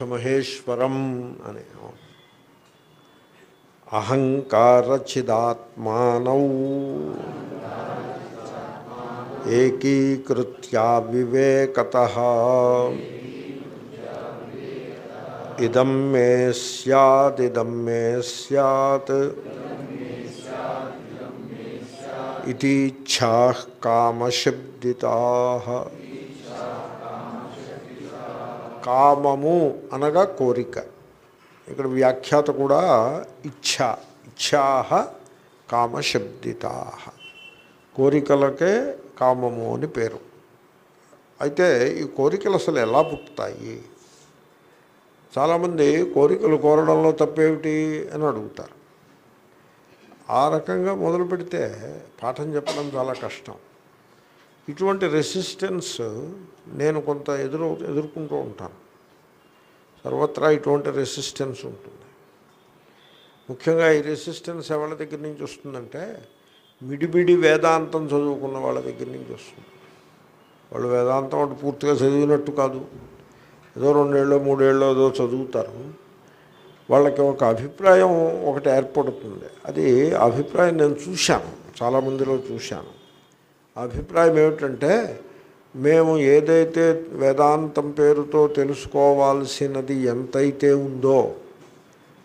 మహేశ్వరం అని అహంకారచిదాత్మానౌ ఏకీకృత్యా వివేకత ఇదం మే స్యాదిదం మే స్యాత్ ఇతీచ్ఛా కామశబ్దితా కామము అనగా కోరిక. ఇక్కడ వ్యాఖ్యాత కూడా ఇచ్ఛ ఇచ్ఛా కామశబ్దితా కోరికలకే కామము అని పేరు. అయితే ఈ కోరికలు అసలు ఎలా పుట్టుతాయి? చాలామంది కోరికలు కోరడంలో తప్పేమిటి అని అడుగుతారు. ఆ రకంగా మొదలు పెడితే పాఠం చెప్పడం చాలా కష్టం. ఇటువంటి రెసిస్టెన్స్ నేను కొంత ఎదురు ఎదుర్కొంటూ ఉంటాను. సర్వత్రా ఇటువంటి రెసిస్టెన్స్ ఉంటుంది. ముఖ్యంగా ఈ రెసిస్టెన్స్ ఎవరి దగ్గర నుంచి వస్తుందంటే మిడిమిడి వేదాంతం చదువుకున్న వాళ్ళ దగ్గర నుంచి వస్తుంది. వాళ్ళు వేదాంతం అంటే పూర్తిగా చదివినట్టు కాదు. ఏదో రెండేళ్ళు మూడేళ్ళు ఏదో చదువుతారు. వాళ్ళకి ఒక అభిప్రాయం ఒకటి ఏర్పడుతుంది. అది అభిప్రాయం నేను చూశాను చాలామందిలో చూశాను. అభిప్రాయం ఏమిటంటే మేము ఏదైతే వేదాంతం పేరుతో తెలుసుకోవాల్సినది ఎంతైతే ఉందో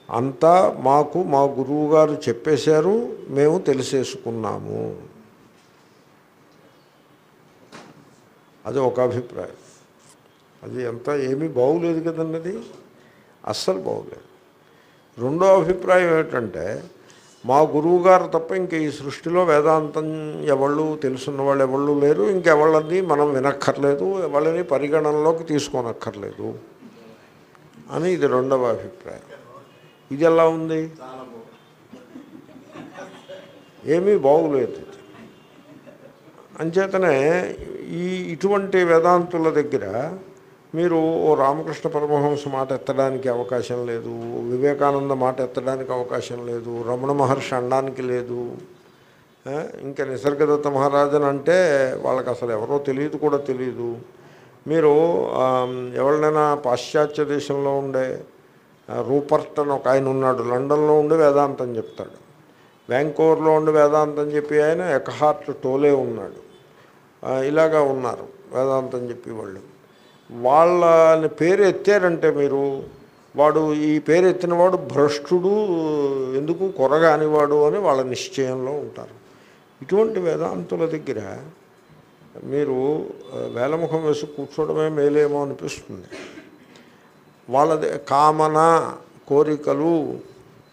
అంతా మాకు మా గురువు గారు చెప్పేశారు మేము తెలిసేసుకున్నాము. అది ఒక అభిప్రాయం. అది ఎంత ఏమీ బాగులేదు కదన్నది అస్సలు బాగులేదు. రెండో అభిప్రాయం ఏంటంటే మా గురువుగారు తప్ప ఇంక ఈ సృష్టిలో వేదాంతం ఎవళ్ళు తెలుసున్న వాళ్ళు ఎవళ్ళు లేరు ఇంకెవళ్ళని మనం వినక్కర్లేదు ఎవళ్ళని పరిగణనలోకి తీసుకోనక్కర్లేదు అని ఇది రెండవ అభిప్రాయం. ఇది ఎలా ఉంది? ఏమీ బాగులేదు అంచేతనే ఈ ఇటువంటి వేదాంతుల దగ్గర మీరు ఓ రామకృష్ణ పరమహంస మాట ఎత్తడానికి అవకాశం లేదు వివేకానంద మాట ఎత్తడానికి అవకాశం లేదు రమణ మహర్షి అనడానికి లేదు ఇంకా నిసర్గదత్త మహారాజన్ అంటే వాళ్ళకి అసలు ఎవరో తెలియదు కూడా తెలియదు. మీరు ఎవరినైనా పాశ్చాత్య దేశంలో ఉండే రూపర్ట్ అని ఒక ఆయన ఉన్నాడు లండన్లో ఉండి వేదాంతం చెప్తాడు. వ్యాంకోవర్లో ఉండి వేదాంతం చెప్పి ఆయన ఎకహార్ట్ టోలే ఉన్నాడు. ఇలాగా ఉన్నారు వేదాంతం చెప్పి వాళ్ళు వాళ్ళని పేరు ఎత్తారంటే మీరు వాడు ఈ పేరు ఎత్తినవాడు భ్రష్టుడు ఎందుకు కొరగానివాడు అని వాళ్ళ నిశ్చయంలో ఉంటారు. ఇటువంటి వేదాంతుల దగ్గర మీరు వేలముఖం వేసి కూర్చోవడమే మేలేమో అనిపిస్తుంది. వాళ్ళది కామన కోరికలు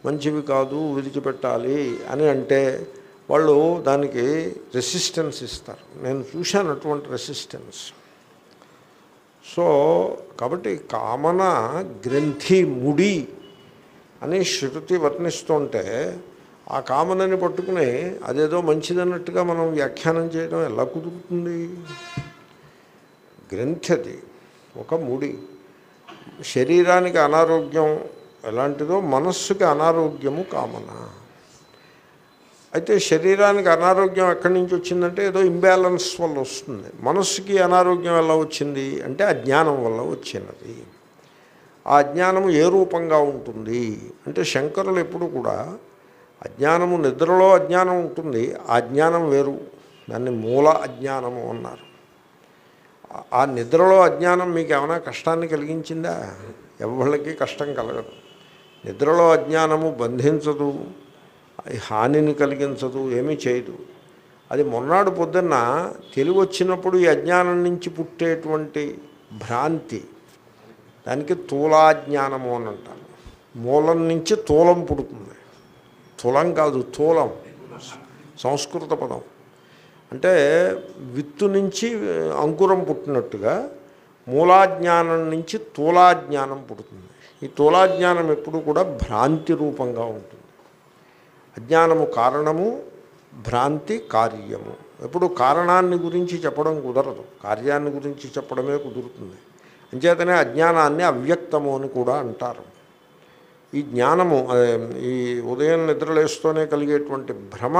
మంచివి కాదు విడిచిపెట్టాలి అని అంటే వాళ్ళు దానికి రెసిస్టెన్స్ ఇస్తారు. నేను చూశాను అటువంటి రెసిస్టెన్స్. సో కాబట్టి కామన గ్రంథి ముడి అని శృతి వర్ణిస్తుంటే ఆ కామనని పట్టుకుని అదేదో మంచిదన్నట్టుగా మనం వ్యాఖ్యానం చేయడం ఎలా కుదురుతుంది? గ్రంథి ఒక ముడి. శరీరానికి అనారోగ్యం ఎలాంటిదో మనస్సుకి అనారోగ్యము కామన. అయితే శరీరానికి అనారోగ్యం ఎక్కడి నుంచి వచ్చిందంటే ఏదో ఇంబ్యాలెన్స్ వల్ల వస్తుంది. మనస్సుకి అనారోగ్యం ఎలా వచ్చింది అంటే అజ్ఞానం వల్ల వచ్చినది. ఆ అజ్ఞానము ఏ రూపంగా ఉంటుంది? అంటే శంకరులు ఎప్పుడు కూడా అజ్ఞానము నిద్రలో అజ్ఞానం ఉంటుంది ఆ అజ్ఞానం వేరు. దాన్ని మూల అజ్ఞానము అన్నారు. ఆ నిద్రలో అజ్ఞానం మీకు ఏమైనా కష్టాన్ని కలిగించిందా? ఎవళ్ళకి కష్టం కలగదు. నిద్రలో అజ్ఞానము బంధించదు. హానిని కలిగించదు ఏమీ చేయదు. అది మొన్నాడు పొద్దున్న తెలివి వచ్చినప్పుడు ఈ అజ్ఞానం నుంచి పుట్టేటువంటి భ్రాంతి. దానికి తూలాజ్ఞానము అని అంటారు. మూలం నుంచి తూలం పుడుతుంది. తులం కాదు తూలం. సంస్కృత పదం. అంటే విత్తు నుంచి అంకురం పుట్టినట్టుగా మూలాజ్ఞానం నుంచి తూలాజ్ఞానం పుడుతుంది. ఈ తూలాజ్ఞానం ఎప్పుడు కూడా భ్రాంతి రూపంగా ఉంటుంది. అజ్ఞానము కారణము భ్రాంతి కార్యము. ఎప్పుడు కారణాన్ని గురించి చెప్పడం కుదరదు. కార్యాన్ని గురించి చెప్పడమే కుదురుతుంది. అంచేతనే అజ్ఞానాన్ని అవ్యక్తము అని కూడా అంటారు. ఈ జ్ఞానము ఈ ఉదయం నిద్రలేస్తూనే కలిగేటువంటి భ్రమ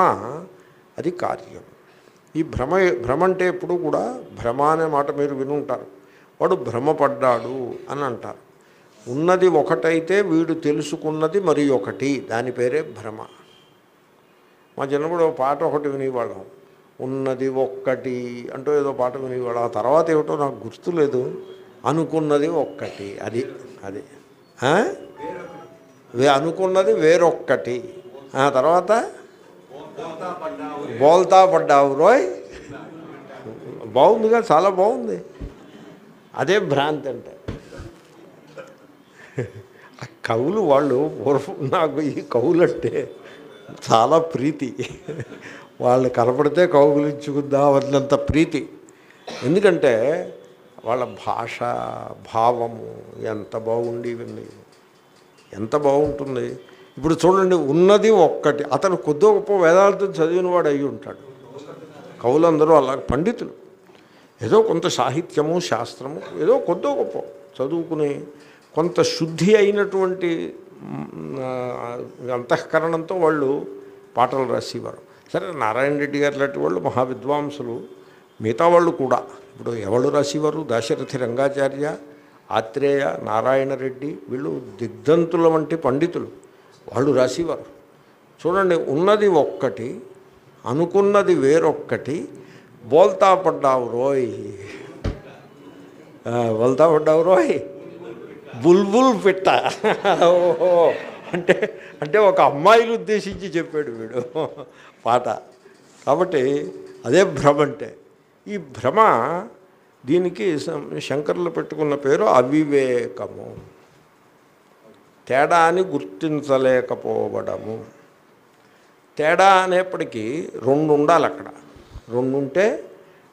అది కార్యం. ఈ భ్రమ భ్రమ అంటే ఎప్పుడు కూడా భ్రమ అనే మాట మీరు వినుంటారు. వాడు భ్రమపడ్డాడు అని అంటారు. ఉన్నది ఒకటైతే వీడు తెలుసుకున్నది మరి ఒకటి. దాని పేరే భ్రమ. మా చిన్నప్పుడు పాట ఒకటి వినేవాళ్ళం. ఉన్నది ఒక్కటి అంటూ ఏదో పాట వినేవాడు ఆ తర్వాత ఏమిటో నాకు గుర్తులేదు అనుకున్నది ఒక్కటి అది అది. అనుకున్నది వేరొక్కటి. ఆ తర్వాత? బోల్తా పడ్డావు రోయ్ బాగుందిగా చాలా బాగుంది. అదే భ్రాంతి అంటే. ఆ కవులు వాళ్ళు నాకు ఈ కవులంటే చాలా ప్రీతి. వాళ్ళు కనపడితే కౌగులించుకుందాం అన్నంత ప్రీతి. ఎందుకంటే వాళ్ళ భాష భావము ఎంత బాగుండేవండి ఎంత బాగుంటుంది. ఇప్పుడు చూడండి ఉన్నది ఒక్కటి. అతను కొద్దో గొప్ప వేదాలతో చదివిన వాడు అయి ఉంటాడు. కవులందరూ అలా పండితులు. ఏదో కొంత సాహిత్యము శాస్త్రము ఏదో కొద్దో గొప్ప చదువుకుని కొంత శుద్ధి అయినటువంటి అంతఃకరణంతో వాళ్ళు పాటలు రాసేవారు. సరే నారాయణ రెడ్డి గారు లాంటి వాళ్ళు మహావిద్వాంసులు మిగతా వాళ్ళు కూడా. ఇప్పుడు ఎవరు రాసేవారు? దాశరథి రంగాచార్య ఆత్రేయ నారాయణ రెడ్డి వీళ్ళు దిగ్ధంతుల వంటి పండితులు. వాళ్ళు రాసేవారు. చూడండి ఉన్నది ఒక్కటి అనుకున్నది వేరొక్కటి బోల్తా పడ్డావు రోయ్. బోల్తా పడ్డావు రోయ్. బుల్బుల్ పిట్ట. ఓహో. అంటే అంటే ఒక అమ్మాయిని ఉద్దేశించి చెప్పాడు వీడు పాట. కాబట్టి అదే భ్రమ అంటే. ఈ భ్రమ దీనికి శంకర్లు పెట్టుకున్న పేరు అవివేకము. తేడాని గుర్తించలేకపోవడము. తేడా అనేప్పటికీ రెండు ఉండాలి అక్కడ. రెండు ఉంటే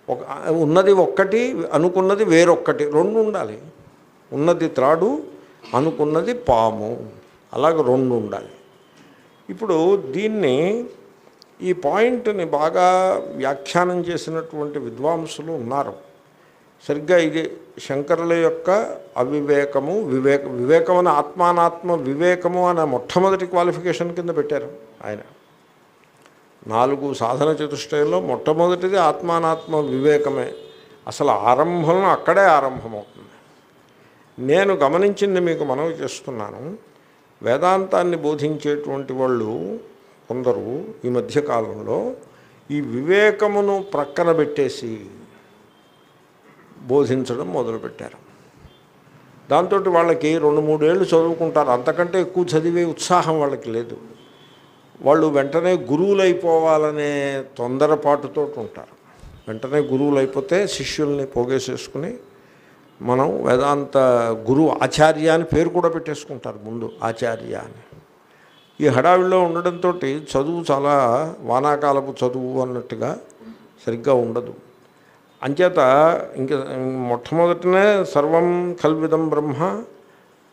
ఒక ఉన్నది ఒక్కటి అనుకున్నది వేరొక్కటి. రెండు ఉండాలి. ఉన్నది త్రాడు అనుకున్నది పాము. అలాగ రెండు ఉండాలి. ఇప్పుడు దీన్ని ఈ పాయింట్ని బాగా వ్యాఖ్యానం చేసినటువంటి విద్వాంసులు ఉన్నారు. సరిగ్గా ఇది శంకరుల యొక్క అవివేకము వివేక వివేకం ఆత్మానాత్మ వివేకము అనే మొట్టమొదటి క్వాలిఫికేషన్ కింద పెట్టారు ఆయన. నాలుగు సాధన చతుష్టయంలో మొట్టమొదటిది ఆత్మానాత్మ వివేకమే. అసలు ఆరంభం అక్కడే ఆరంభమవుతుంది నేను గమనించింది మీకు మనవి చేస్తున్నాను. వేదాంతాన్ని బోధించేటువంటి వాళ్ళు కొందరు ఈ మధ్యకాలంలో ఈ వివేకమును ప్రక్కన పెట్టేసి బోధించడం మొదలుపెట్టారు. దాంతో వాళ్ళకి రెండు మూడేళ్ళు చదువుకుంటారు. అంతకంటే ఎక్కువ చదివే ఉత్సాహం వాళ్ళకి లేదు. వాళ్ళు వెంటనే గురువులైపోవాలనే తొందరపాటుతో ఉంటారు. వెంటనే గురువులు అయిపోతే శిష్యుల్ని పోగేసేసుకుని మనం వేదాంత గురువు ఆచార్య అని పేరు కూడా పెట్టేసుకుంటారు ముందు ఆచార్య అని. ఈ హడావిడిలో ఉండడంతో చదువు చాలా వానాకాలపు చదువు అన్నట్టుగా సరిగ్గా ఉండదు. అంచేత ఇంక మొట్టమొదటినే సర్వం కల్విదం బ్రహ్మ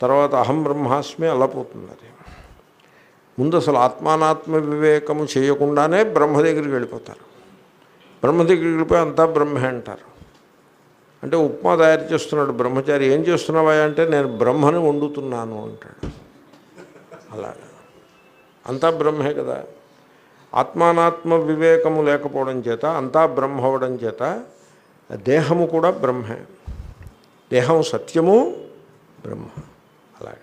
తర్వాత అహం బ్రహ్మాస్మి అలా పోతుంది అది ముందు అసలు ఆత్మానాత్మ వివేకము చేయకుండానే బ్రహ్మ దగ్గరికి వెళ్ళిపోతారు. బ్రహ్మ దగ్గరికి వెళ్ళిపోయి అంతా బ్రహ్మే అంటారు. అంటే ఉప్మా తయారు చేస్తున్నాడు బ్రహ్మచారి ఏం చేస్తున్నావా అంటే నేను బ్రహ్మని వండుతున్నాను అంటాడు. అలాగా అంతా బ్రహ్మే కదా. ఆత్మానాత్మ వివేకము లేకపోవడం చేత అంతా బ్రహ్మ అవడం చేత దేహము కూడా బ్రహ్మే. దేహం సత్యము బ్రహ్మ. అలాగా.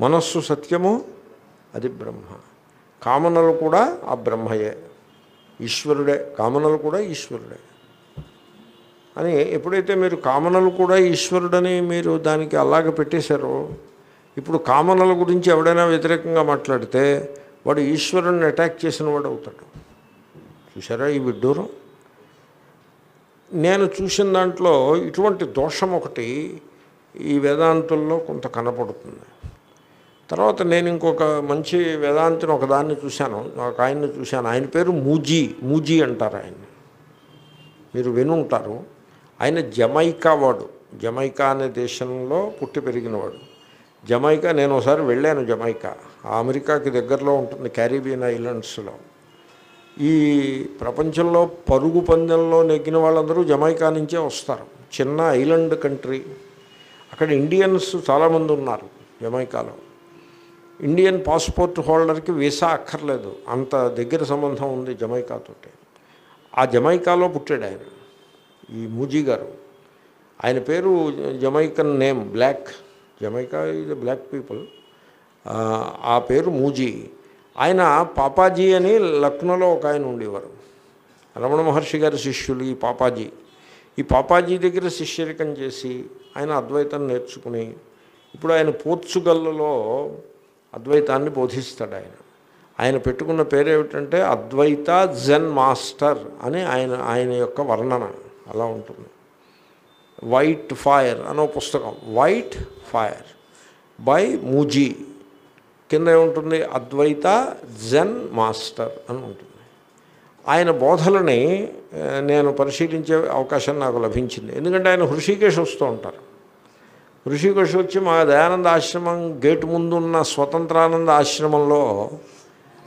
మనస్సు సత్యము అది బ్రహ్మ. కామనలు కూడా ఆ బ్రహ్మయే. ఈశ్వరుడే. కామనలు కూడా ఈశ్వరుడే. అని ఎప్పుడైతే మీరు కామనలు కూడా ఈశ్వరుడని మీరు దానికి అలాగ పెట్టేశారో ఇప్పుడు కామనల గురించి ఎవడైనా వ్యతిరేకంగా మాట్లాడితే వాడు ఈశ్వరుని అటాక్ చేసిన వాడు అవుతాడు. చూసారా ఈ విడ్డూరం? నేను చూసిన దాంట్లో ఇటువంటి దోషం ఒకటి ఈ వేదాంతుల్లో కొంత కనపడుతుంది. తర్వాత నేను ఇంకొక మంచి వేదాంతిని ఒకదాన్ని చూశాను ఒక ఆయన్ని చూశాను. ఆయన పేరు మూజీ మూజీ అంటారు ఆయన్ని. మీరు వినుంటారు. ఆయన జమైకా వాడు. జమైకా అనే దేశంలో పుట్టి పెరిగినవాడు. జమైకా నేను ఒకసారి వెళ్ళాను జమైకా. ఆ అమెరికాకి దగ్గరలో ఉంటుంది క్యారీబియన్ ఐలాండ్స్లో. ఈ ప్రపంచంలో పరుగు పందెంలో నెగ్గిన వాళ్ళందరూ జమైకా నుంచే వస్తారు. చిన్న ఐలాండ్ కంట్రీ. అక్కడ ఇండియన్స్ చాలామంది ఉన్నారు జమైకాలో. ఇండియన్ పాస్పోర్ట్ హోల్డర్కి వీసా అక్కర్లేదు. అంత దగ్గర సంబంధం ఉంది జమైకాతోటి ఆ జమైకాలో పుట్టాడు ఆయన. ఈ మూజీ గారు. ఆయన పేరు జమైకన్ నేమ్ బ్లాక్. జమైకా ఇది బ్లాక్ పీపుల్. ఆ పేరు మూజీ. ఆయన పాపాజీ అని లక్నోలో ఒక ఆయన ఉండేవారు. రమణ మహర్షి గారి శిష్యులు ఈ పాపాజీ. ఈ పాపాజీ దగ్గర శిష్యరికం చేసి ఆయన అద్వైతం నేర్చుకుని ఇప్పుడు ఆయన పోర్చుగల్లో అద్వైతాన్ని బోధిస్తాడు ఆయన. ఆయన పెట్టుకున్న పేరు ఏమిటంటే అద్వైత జెన్ మాస్టర్ అని ఆయన ఆయన యొక్క వర్ణన. అలా ఉంటుంది. వైట్ ఫైర్ అనే పుస్తకం. వైట్ ఫైర్ బై మూజీ కింద ఏముంటుంది? అద్వైత జెన్ మాస్టర్ అని ఉంటుంది. ఆయన బోధలని నేను పరిశీలించే అవకాశం నాకు లభించింది. ఎందుకంటే ఆయన హృషికేశ్ వస్తూ ఉంటారు. హృషికేశ్ వచ్చి మా దయానంద ఆశ్రమం గేటు ముందున్న స్వతంత్రానంద ఆశ్రమంలో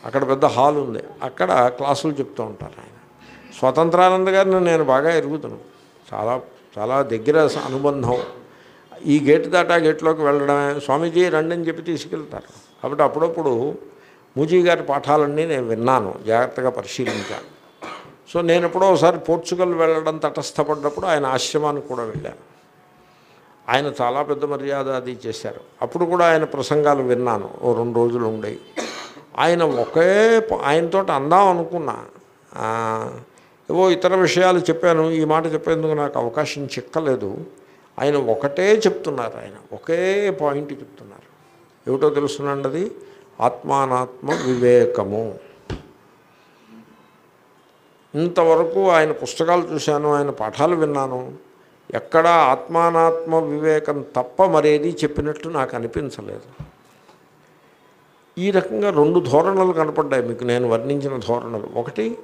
అక్కడ పెద్ద హాల్ ఉంది. అక్కడ క్లాసులు చెప్తూ ఉంటారు ఆయన. స్వతంత్రానంద గారిని నేను బాగా ఎరుగుతాను చాలా చాలా దగ్గర అనుబంధం. ఈ గేట్ దాటా గేట్లోకి వెళ్ళడమే. స్వామీజీ రండి అని చెప్పి తీసుకెళ్తారు. కాబట్టి అప్పుడప్పుడు మూజీ గారి పాఠాలన్నీ నేను విన్నాను జాగ్రత్తగా పరిశీలించాను. సో నేను ఎప్పుడో ఒకసారి పోర్చుగల్ వెళ్ళడం తటస్థపడ్డప్పుడు ఆయన ఆశ్రమానికి కూడా వెళ్ళాను. ఆయన చాలా పెద్ద మర్యాద అది చేశారు. అప్పుడు కూడా ఆయన ప్రసంగాలు విన్నాను ఓ రెండు రోజులు ఉండేవి. ఆయన ఒకే ప- ఆయనతో అందాం అనుకున్నా. ఏవో ఇతర విషయాలు చెప్పాను ఈ మాట చెప్పేందుకు నాకు అవకాశం చిక్కలేదు. ఆయన ఒకటే చెప్తున్నారు ఆయన ఒకే పాయింట్ చెప్తున్నారు. ఏమిటో తెలుసునండి అది? ఆత్మానాత్మ వివేకము. ఇంతవరకు ఆయన పుస్తకాలు చూశాను ఆయన పాఠాలు విన్నాను. ఎక్కడా ఆత్మానాత్మ వివేకం తప్ప మరేది చెప్పినట్లు నాకు అనిపించలేదు. ఈ రకంగా రెండు ధోరణులు కనపడ్డాయి మీకు నేను వర్ణించిన ధోరణులు. ఒకటి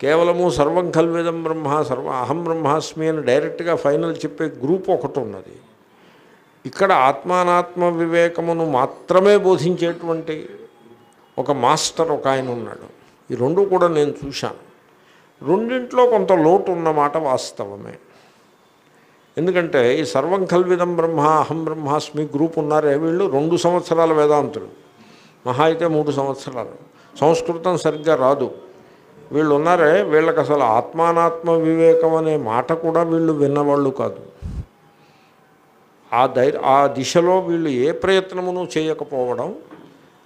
కేవలము సర్వం కల్విదం బ్రహ్మ సర్వ అహం బ్రహ్మాస్మి అని డైరెక్ట్గా ఫైనల్ చెప్పే గ్రూప్ ఒకటి ఉన్నది. ఇక్కడ ఆత్మానాత్మ వివేకమును మాత్రమే బోధించేటువంటి ఒక మాస్టర్ ఒక ఆయన ఉన్నాడు. ఈ రెండు కూడా నేను చూశాను. రెండింట్లో కొంత లోటు ఉన్నమాట వాస్తవమే. ఎందుకంటే ఈ సర్వం కల్విదం బ్రహ్మ అహం బ్రహ్మాస్మి గ్రూప్ ఉన్నారే వీళ్ళు రెండు సంవత్సరాల వేదాంతులు. మహా అయితే మూడు సంవత్సరాలు. సంస్కృతం సరిగ్గా రాదు. వీళ్ళు ఉన్నారే వీళ్ళకి అసలు ఆత్మానాత్మ వివేకం అనే మాట కూడా వీళ్ళు విన్నవాళ్ళు కాదు. ఆ ధైర్య ఆ దిశలో వీళ్ళు ఏ ప్రయత్నమును చేయకపోవడం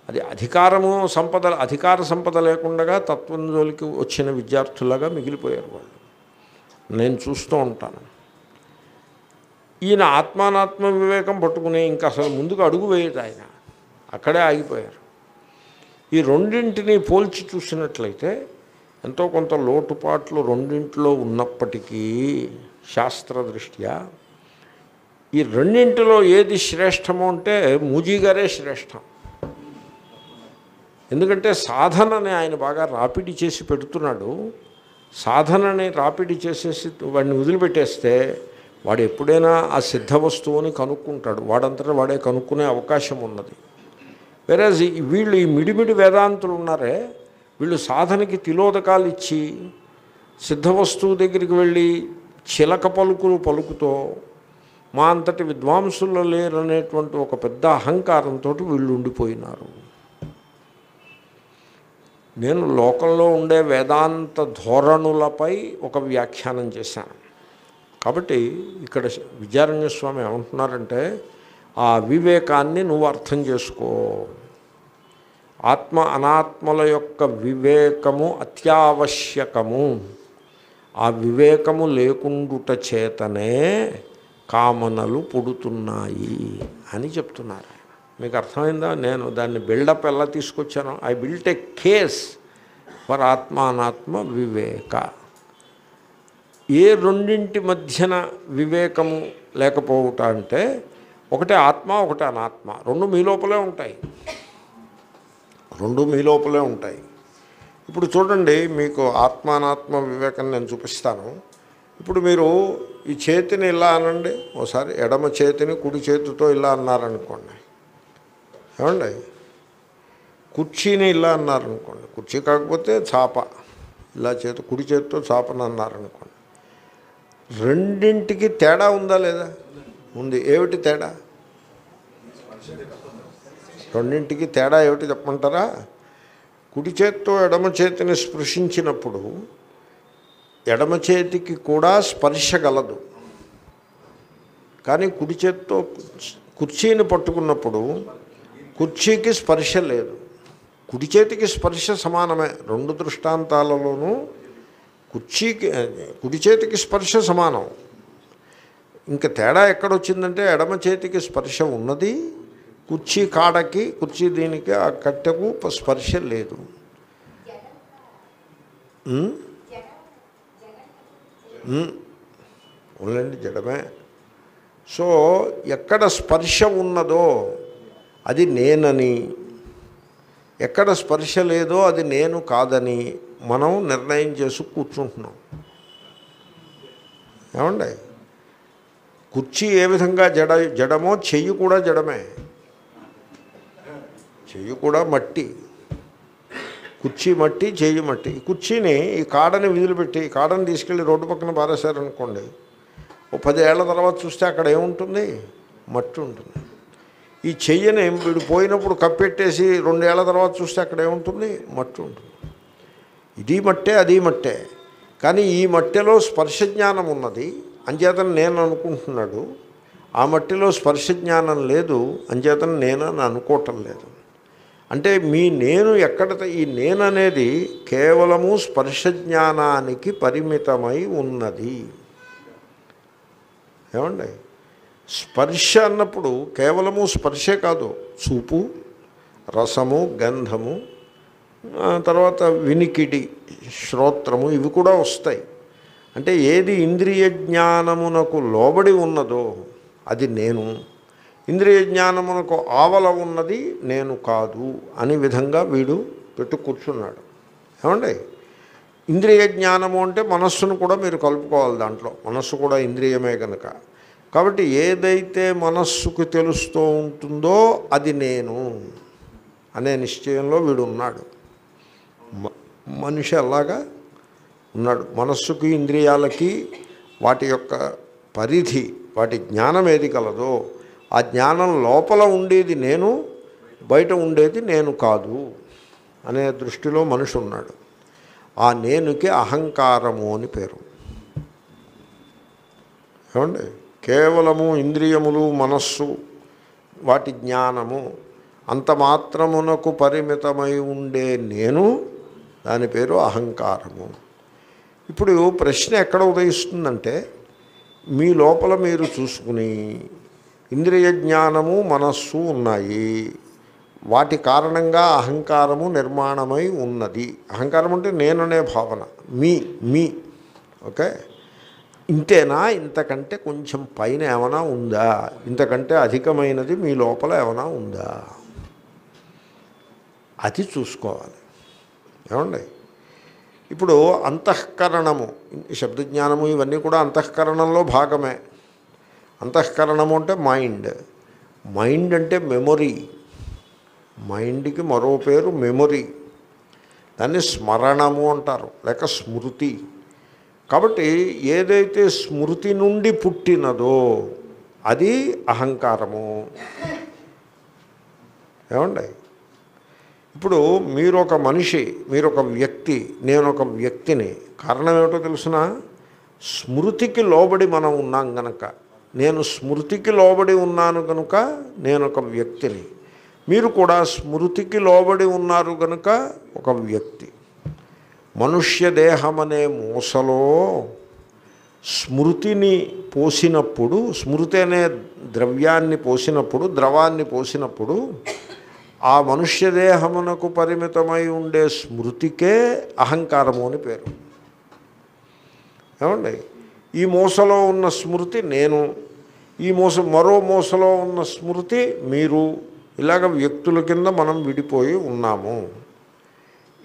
అది అధికారము సంపద అధికార సంపద లేకుండా తత్వం జోలికి వచ్చిన విద్యార్థులుగా మిగిలిపోయారు వాళ్ళు. నేను చూస్తూ ఉంటాను. ఈయన ఆత్మానాత్మ వివేకం పట్టుకుని ఇంకా అసలు ముందుకు అడుగు వేయదు ఆయన. అక్కడే ఆగిపోయారు. ఈ రెండింటిని పోల్చి చూసినట్లయితే ఎంతో కొంత లోటుపాట్లు రెండింటిలో ఉన్నప్పటికీ శాస్త్ర దృష్ట్యా ఈ రెండింటిలో ఏది శ్రేష్టమో అంటే మూజీగారే శ్రేష్టం. ఎందుకంటే సాధనని ఆయన బాగా రాపిడి చేసి పెడుతున్నాడు. సాధనని రాపిడి చేసేసి వాడిని వదిలిపెట్టేస్తే వాడు ఎప్పుడైనా ఆ సిద్ధ వస్తువుని కనుక్కుంటాడు. వాడంతటా వాడే కనుక్కునే అవకాశం ఉన్నది. వేరే వీళ్ళు ఈ మిడిమిడి వేదాంతులు ఉన్నారే వీళ్ళు సాధనకి తిలోదకాలు ఇచ్చి సిద్ధ వస్తువు దగ్గరికి వెళ్ళి చిలక పలుకులు పలుకుతో మా అంతటి విద్వాంసుల్లో లేరనేటువంటి ఒక పెద్ద అహంకారంతో వీళ్ళు ఉండిపోయినారు. నేను లోకంలో ఉండే వేదాంత ధోరణులపై ఒక వ్యాఖ్యానం చేశాను. కాబట్టి ఇక్కడ విద్యారణ్య స్వామి ఏమంటున్నారంటే ఆ వివేకాన్ని నువ్వు అర్థం చేసుకో. ఆత్మ అనాత్మల యొక్క వివేకము అత్యావశ్యకము. ఆ వివేకము లేకుండుట చేతనే కామనలు పుడుతున్నాయి అని చెప్తున్నారు మీకు అర్థమైందా? నేను దాన్ని బిల్డప్ ఎలా తీసుకొచ్చాను? I built a case for ఆత్మానాత్మ వివేక. ఏ రెండింటి మధ్యన వివేకము లేకపోవుట అంటే ఒకటే ఆత్మ ఒకటే అనాత్మ. రెండు మీ లోపలే ఉంటాయి. రెండు మీ లోపలే ఉంటాయి. ఇప్పుడు చూడండి మీకు ఆత్మానాత్మ వివేకం నేను చూపిస్తాను. ఇప్పుడు మీరు ఈ చేతిని ఇలా అనండి ఒకసారి ఎడమ చేతిని కుడి చేతితో ఇలా అన్నారనుకోండి. ఏమండి? కుర్చీని ఇలా అన్నారనుకోండి. కుర్చీ కాకపోతే చాప ఇలా చేతి కుడి చేతితో చాపని అన్నారనుకోండి. రెండింటికి తేడా ఉందా లేదా? ఉంది. ఏమిటి తేడా? రెండింటికి తేడా ఏమిటి చెప్పమంటారా? కుడి చేత్తో ఎడమ చేతిని స్పృశించినప్పుడు ఎడమ చేతికి కూడా స్పర్శ గలదు. కానీ కుడి చేత్తో కుర్చీని పట్టుకున్నప్పుడు కుర్చీకి స్పర్శ లేదు. కుడి చేతికి స్పర్శ సమానమే. రెండు దృష్టాంతాలలోనూ కుర్చీకి కుడి చేతికి స్పర్శ సమానం. ఇంకా తేడా ఎక్కడొచ్చిందంటే ఎడమ చేతికి స్పర్శ ఉన్నది కుర్చీ కాడకి కుర్చీ దీనికి ఆ కట్టెకు స్పర్శ లేదు. ఉండండి జడమే. సో ఎక్కడ స్పర్శ ఉన్నదో అది నేనని. ఎక్కడ స్పర్శ లేదో అది నేను కాదని మనం నిర్ణయం చేసి కూర్చుంటున్నాం. ఏమండి? కుర్చీ ఏ విధంగా జడ జడమో చెయ్యి కూడా జడమే. చెయ్యి కూడా మట్టి. కుర్చీ మట్టి చెయ్యి మట్టి. ఈ కుర్చీని ఈ కాడని విదిలిపెట్టి ఈ కాడని తీసుకెళ్ళి రోడ్డు పక్కన పారేశారనుకోండి ఓ పది తర్వాత చూస్తే అక్కడ ఏముంటుంది? మట్టి ఉంటుంది. ఈ చెయ్యని వీడు పోయినప్పుడు కప్పెట్టేసి రెండేళ్ళ తర్వాత చూస్తే అక్కడ ఏముంటుంది? మట్టి ఉంటుంది. ఇది మట్టే అది మట్టే. కానీ ఈ మట్టిలో స్పర్శ జ్ఞానం ఉన్నది. అంచేతను నేను అనుకుంటున్నాడు ఆ మట్టిలో స్పర్శ జ్ఞానం లేదు అంచేతను నేను అనుకోవటం లేదు. అంటే మీ నేను ఎక్కడ ఈ నేను అనేది కేవలము స్పర్శ జ్ఞానానికి పరిమితమై ఉన్నది. ఏమండి? స్పర్శ అన్నప్పుడు కేవలము స్పర్శే కాదు. చూపు రసము గంధము తర్వాత వినికిడి శ్రోత్రము ఇవి కూడా వస్తాయి. అంటే ఏది ఇంద్రియ జ్ఞానమునకు లోబడి ఉన్నదో అది నేను. ఇంద్రియ జ్ఞానమునకు ఆవల ఉన్నది నేను కాదు అని విధంగా వీడు పెట్టు కూర్చున్నాడు. ఏమండి? ఇంద్రియ జ్ఞానము అంటే మనస్సును కూడా మీరు కలుపుకోవాలి దాంట్లో. మనస్సు కూడా ఇంద్రియమే కనుక కాబట్టి ఏదైతే మనస్సుకు తెలుస్తూ ఉంటుందో అది నేను అనే నిశ్చయంలో వీడు ఉన్నాడు. మనిషి అలాగా ఉన్నాడు. మనస్సుకి ఇంద్రియాలకి వాటి యొక్క పరిధి వాటి జ్ఞానం ఏది కలదో ఆ జ్ఞానం లోపల ఉండేది నేను బయట ఉండేది నేను కాదు అనే దృష్టిలో మనిషి ఉన్నాడు ఆ నేనుకి అహంకారము అని పేరు. ఏమండి? కేవలము ఇంద్రియములు మనస్సు వాటి జ్ఞానము అంత మాత్రమునకు పరిమితమై ఉండే నేను దాని పేరు అహంకారము. ఇప్పుడు ప్రశ్న ఎక్కడ ఉదయిస్తుందంటే మీ లోపల మీరు చూసుకుని ఇంద్రియ జ్ఞానము మనస్సు ఉన్నాయి. వాటి కారణంగా అహంకారము నిర్మాణమై ఉన్నది. అహంకారం అంటే నేననే భావన. Me me. ఓకే? ఇంతేనా? ఇంతకంటే కొంచెం పైన ఏమైనా ఉందా? ఇంతకంటే అధికమైనది మీ లోపల ఏమైనా ఉందా? అది చూసుకోవాలి. ఏమండి? ఇప్పుడు అంతఃకరణము శబ్దజ్ఞానము ఇవన్నీ కూడా అంతఃకరణంలో భాగమే. అంతఃకరణము అంటే మైండ్. మైండ్ అంటే మెమొరీ. మైండ్కి మరో పేరు మెమొరీ. దాన్ని స్మరణము అంటారు లేక స్మృతి. కాబట్టి ఏదైతే స్మృతి నుండి పుట్టినదో అది అహంకారము. ఏమండి? ఇప్పుడు మీరు ఒక మనిషి మీరు ఒక వ్యక్తి నేను ఒక వ్యక్తిని కారణం ఏమిటో తెలుసిన? స్మృతికి లోబడి మనం ఉన్నాం గనక. నేను స్మృతికి లోబడి ఉన్నాను కనుక నేను ఒక వ్యక్తిని. మీరు కూడా స్మృతికి లోబడి ఉన్నారు కనుక ఒక వ్యక్తి. మనుష్య దేహం అనే మూసలో స్మృతిని పోసినప్పుడు స్మృతి అనే ద్రవ్యాన్ని పోసినప్పుడు ద్రవాన్ని పోసినప్పుడు ఆ మనుష్య దేహమునకు పరిమితమై ఉండే స్మృతికే అహంకారము అని పేరు. ఏమండి? ఈ మూసలో ఉన్న స్మృతి నేను ఈ మూస మరో మూసలో ఉన్న స్మృతి మీరు. ఇలాగ వ్యక్తుల కింద మనం విడిపోయి ఉన్నాము.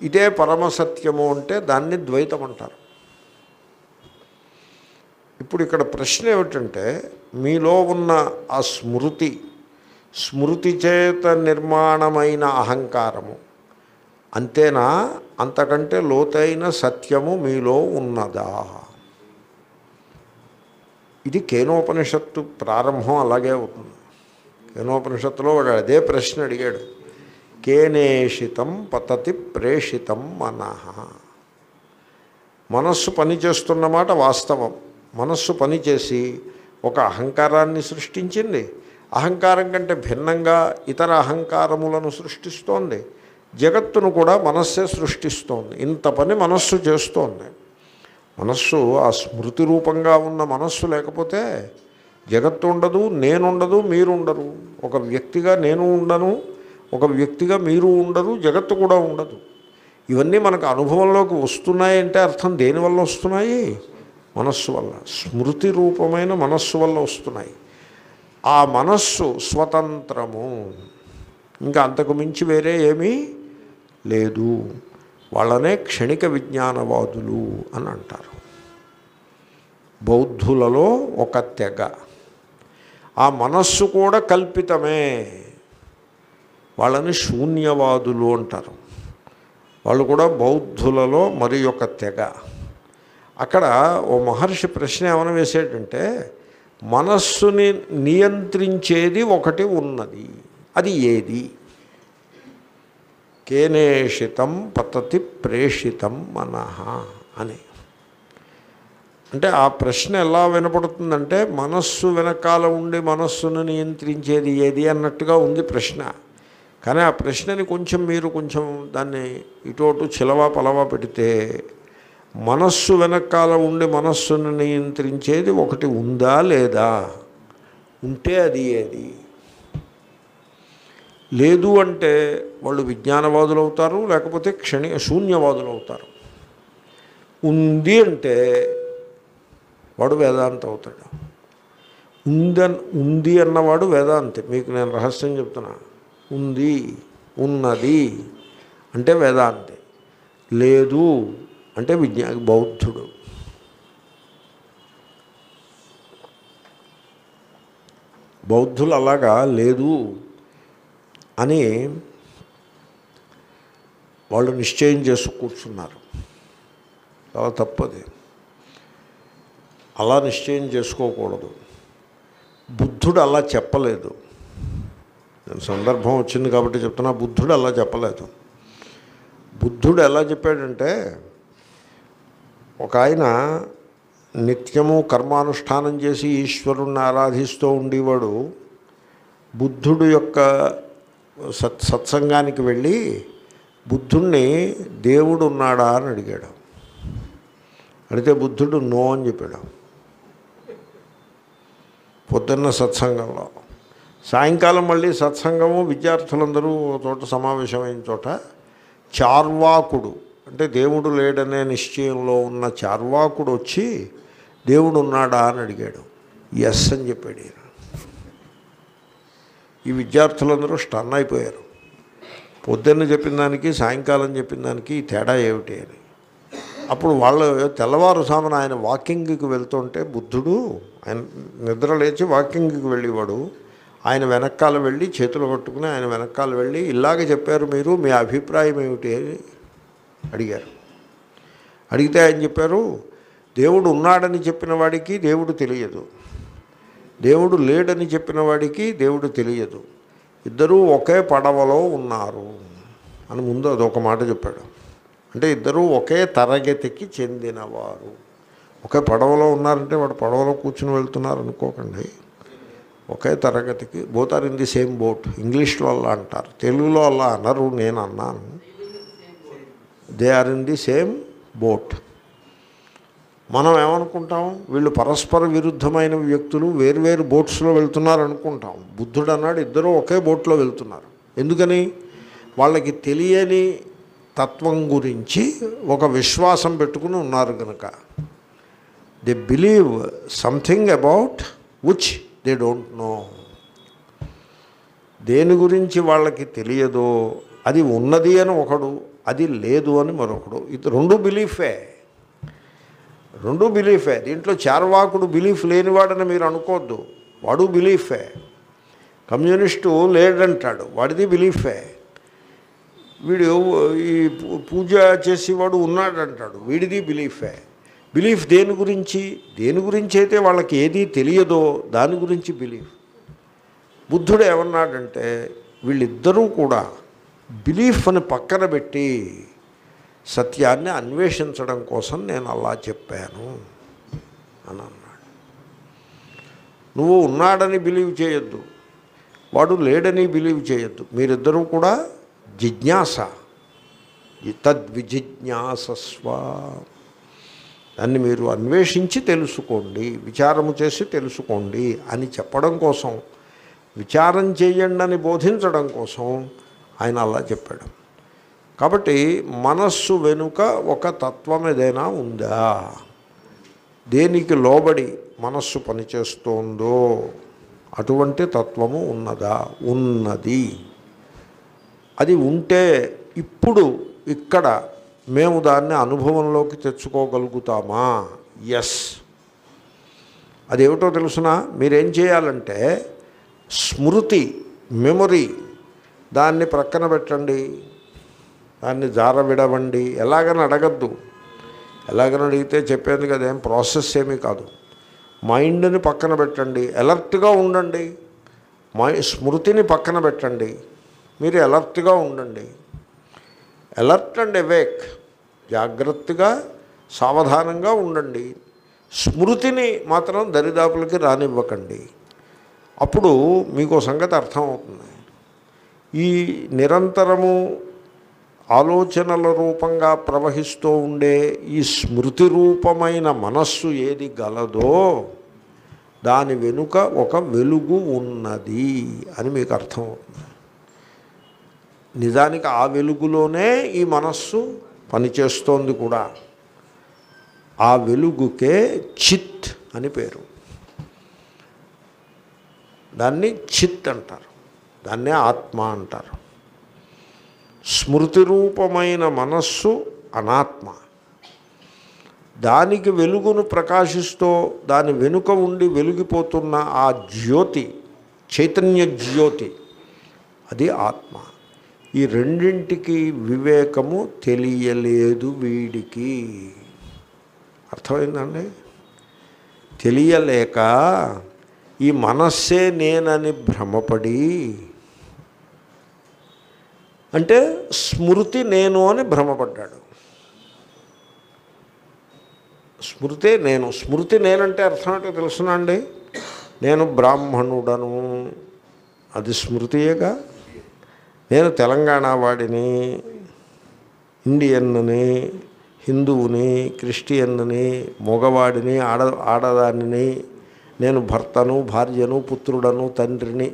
ఇదే పరమసత్యము అంటే దాన్ని ద్వైతం అంటారు. ఇప్పుడు ఇక్కడ ప్రశ్న ఏమిటంటే మీలో ఉన్న ఆ స్మృతి స్మృతి చేత నిర్మాణమైన అహంకారము అంతేనా? అంతకంటే లోతైన సత్యము మీలో ఉన్నదా? ఇది కేనోపనిషత్తు ప్రారంభం అలాగే అవుతుంది. కేనోపనిషత్తులో వాడు అదే ప్రశ్న అడిగాడు. కేనేషితం పతతి ప్రేషితం మన. మనస్సు పనిచేస్తున్నమాట వాస్తవం. మనస్సు పనిచేసి ఒక అహంకారాన్ని సృష్టించింది. అహంకారం కంటే భిన్నంగా ఇతర అహంకారములను సృష్టిస్తోంది. జగత్తును కూడా మనస్సే సృష్టిస్తోంది. ఇంత పని మనస్సు చేస్తోంది. మనస్సు ఆ స్మృతి రూపంగా ఉన్న మనస్సు లేకపోతే జగత్తు ఉండదు నేనుండదు మీరు ఉండరు ఒక వ్యక్తిగా నేను ఉండను ఒక వ్యక్తిగా మీరు ఉండరు జగత్తు కూడా ఉండదు. ఇవన్నీ మనకు అనుభవంలోకి వస్తున్నాయంటే అర్థం దేనివల్ల వస్తున్నాయి? మనస్సు వల్ల. స్మృతి రూపమైన మనస్సు వల్ల వస్తున్నాయి. ఆ మనస్సు స్వతంత్రము. ఇంకా అంతకు మించి వేరే ఏమీ లేదు. వాళ్ళనే క్షణిక విజ్ఞానవాదులు అని అంటారు. బౌద్ధులలో ఒక తెగ. ఆ మనస్సు కూడా కల్పితమే. వాళ్ళని శూన్యవాదులు అంటారు. వాళ్ళు కూడా బౌద్ధులలో మరి ఒక తెగ. అక్కడ ఓ మహర్షి ప్రశ్న ఏమైనా వేసేటంటే మనస్సుని నియంత్రించేది ఒకటి ఉన్నది. అది ఏది? కేనేషితం పతతి ప్రేషితం మనహ అని. అంటే ఆ ప్రశ్న ఎలా వినపడుతుందంటే మనస్సు వెనకాల ఉండి మనస్సును నియంత్రించేది ఏది అన్నట్టుగా ఉంది ప్రశ్న. కానీ ఆ ప్రశ్నని కొంచెం మీరు కొంచెం దాన్ని ఇటు చిలవా పలవా పెడితే మనస్సు వెనకాల ఉండి మనస్సును నియంత్రించేది ఒకటి ఉందా లేదా? ఉంటే అది ఏది? లేదు అంటే వాళ్ళు విజ్ఞానవాదులు అవుతారు లేకపోతే క్షణి శూన్యవాదులు అవుతారు. ఉంది అంటే వాడు వేదాంత అవుతాడు. ఉంది ఉంది అన్నవాడు వేదాంతి. మీకు నేను రహస్యం చెప్తున్నా. ఉంది ఉన్నది అంటే వేదాంతి. లేదు అంటే విజ్ఞా బౌద్ధుడు. బౌద్ధులు అలాగా లేదు అని వాళ్ళు నిశ్చయం చేసి కూర్చున్నారు. చాలా తప్పది. అలా నిశ్చయం చేసుకోకూడదు. బుద్ధుడు అలా చెప్పలేదు. నేను సందర్భం వచ్చింది కాబట్టి చెప్తున్నా బుద్ధుడు అలా చెప్పలేదు. బుద్ధుడు ఎలా చెప్పాడంటే ఒక ఆయన నిత్యము కర్మానుష్ఠానం చేసి ఈశ్వరుణ్ణి ఆరాధిస్తూ ఉండేవాడు. బుద్ధుడు యొక్క సత్ సత్సంగానికి వెళ్ళి బుద్ధుణ్ణి దేవుడు ఉన్నాడా అని అడిగాడు. అడిగితే బుద్ధుడు నో అని చెప్పాడు. పొద్దున్న సత్సంగంలో. సాయంకాలం మళ్ళీ సత్సంగము విద్యార్థులందరూ ఒక చోట సమావేశమైన చోట చార్వాకుడు అంటే దేవుడు లేడనే నిశ్చయంలో ఉన్న చార్వాకుడు వచ్చి దేవుడు ఉన్నాడా అని అడిగాడు. ఎస్ అని చెప్పాడు ఈయన. ఈ విద్యార్థులందరూ స్టన్ అయిపోయారు. పొద్దున్న చెప్పిన దానికి సాయంకాలం చెప్పిన దానికి ఈ తేడా ఏమిటి అని. అప్పుడు వాళ్ళు తెల్లవారుసామున ఆయన వాకింగ్కి వెళ్తుంటే బుద్ధుడు ఆయన నిద్ర లేచి వాకింగ్కి వెళ్ళేవాడు. ఆయన వెనకాల వెళ్ళి చేతులు పట్టుకుని ఆయన వెనకాల వెళ్ళి ఇలాగ చెప్పారు మీరు మీ అభిప్రాయం ఏమిటి? అని అడిగారు. అడిగితే ఆయన చెప్పారు దేవుడు ఉన్నాడని చెప్పిన వాడికి దేవుడు తెలియదు. దేవుడు లేడని చెప్పిన వాడికి దేవుడు తెలియదు. ఇద్దరూ ఒకే పడవలో ఉన్నారు అని ముందు అదొక మాట చెప్పాడు. అంటే ఇద్దరూ ఒకే తరగతికి చెందినవారు. ఒకే పడవలో ఉన్నారంటే వాడు పడవలో కూర్చుని వెళ్తున్నారు అనుకోకండి. ఒకే తరగతికి both are in the same boat ఇంగ్లీష్లో అలా అంటారు. తెలుగులో అలా అనరు నేను అన్నాను they are in the same boat మనం ఏమనుకుంటాం? వీళ్ళు పరస్పర విరుద్ధమైన వ్యక్తులు వేరువేరు బోట్స్లో వెళ్తున్నారు అనుకుంటాం బుద్ధుడు అన్నాడు ఇద్దరూ ఒకే బోట్లో వెళ్తున్నారు. ఎందుకని? వాళ్ళకి తెలియని తత్వం గురించి ఒక విశ్వాసం పెట్టుకుని ఉన్నారు కనుక they believe something about which they don't know దేని గురించి వాళ్ళకి తెలియదో అది ఉన్నది అని ఒకడు అది లేదు అని మరొకడు. ఇది రెండు బిలీఫే రెండు బిలీఫే. దీంట్లో చార్వాకుడు బిలీఫ్ లేనివాడని మీరు అనుకోవద్దు. వాడు బిలీఫే. కమ్యూనిస్టు లేడంటాడు. వాడిది బిలీఫే. వీడు ఈ పూ- పూజ చేసేవాడు ఉన్నాడంటాడు. వీడిది బిలీఫే. బిలీఫ్ దేని గురించి? దేని గురించి అయితే వాళ్ళకి ఏదీ తెలియదో దాని గురించి బిలీఫ్. బుద్ధుడు ఏమన్నాడంటే వీళ్ళిద్దరూ కూడా బిలీఫ్ అని పక్కన పెట్టి సత్యాన్ని అన్వేషించడం కోసం నేను అలా చెప్పాను అని అన్నాడు. నువ్వు ఉన్నాడని బిలీవ్ చేయొద్దు. వాడు లేడని బిలీవ్ చేయొద్దు. మీరిద్దరూ కూడా జిజ్ఞాస. తద్విజిజ్ఞాసస్వ. దాన్ని మీరు అన్వేషించి తెలుసుకోండి విచారము చేసి తెలుసుకోండి అని చెప్పడం కోసం విచారం చేయండి అని బోధించడం కోసం ఆయన అలా చెప్పాడు. కాబట్టి మనస్సు వెనుక ఒక తత్వం ఏదైనా ఉందా? దేనికి లోబడి మనస్సు పనిచేస్తోందో అటువంటి తత్వము ఉన్నదా? ఉన్నది. అది ఉంటే ఇప్పుడు ఇక్కడ మేము దాన్ని అనుభవంలోకి తెచ్చుకోగలుగుతామా? ఎస్ అదేమిటో తెలుసునా? మీరేం చేయాలంటే స్మృతి మెమొరీ దాన్ని ప్రక్కన పెట్టండి. దాన్ని జార విడవండి ఎలాగని అడగద్దు. ఎలాగని అడిగితే చెప్పేందుకు అదేం ప్రాసెస్ ఏమీ కాదు. మైండ్ని పక్కన పెట్టండి. అలర్ట్గా ఉండండి. మై స్మృతిని పక్కన పెట్టండి. మీరు అలర్ట్గా ఉండండి. Alert and awake. జాగ్రత్తగా సావధానంగా ఉండండి. స్మృతిని మాత్రం దరిదాపులకి రానివ్వకండి. అప్పుడు మీకు సంగతి అర్థమవుతుంది. ఈ నిరంతరము ఆలోచనల రూపంగా ప్రవహిస్తూ ఉండే ఈ స్మృతి రూపమైన మనస్సు ఏది గలదో దాని వెనుక ఒక వెలుగు ఉన్నది అని మీకు అర్థమవుతుంది నిజానికి ఆ వెలుగులోనే ఈ మనస్సు పనిచేస్తోంది కూడా. ఆ వెలుగుకే చిత్ అని పేరు. దాన్ని చిత్ అంటారు. దాన్నే ఆత్మ అంటారు. స్మృతి రూపమైన మనస్సు అనాత్మ. దానికి వెలుగును ప్రకాశిస్తూ దాని వెనుక ఉండి వెలిగిపోతున్న ఆ జ్యోతి చైతన్య జ్యోతి అది ఆత్మ. ఈ రెండింటికి వివేకము తెలియలేదు వీడికి. అర్థమైందండి? తెలియలేక ఈ మనస్సే నేనని భ్రమపడి అంటే స్మృతి నేను అని భ్రమపడ్డాడు. స్మృతే నేను స్మృతి నేనంటే అర్థం ఏంటో తెలుసునా అండి? నేను బ్రాహ్మణుడను. అది స్మృతియేగా? నేను తెలంగాణ వాడిని ఇండియన్ని హిందువుని క్రిస్టియన్ని మగవాడిని ఆడ ఆడదానిని నేను భర్తను భార్యను పుత్రుడను తండ్రిని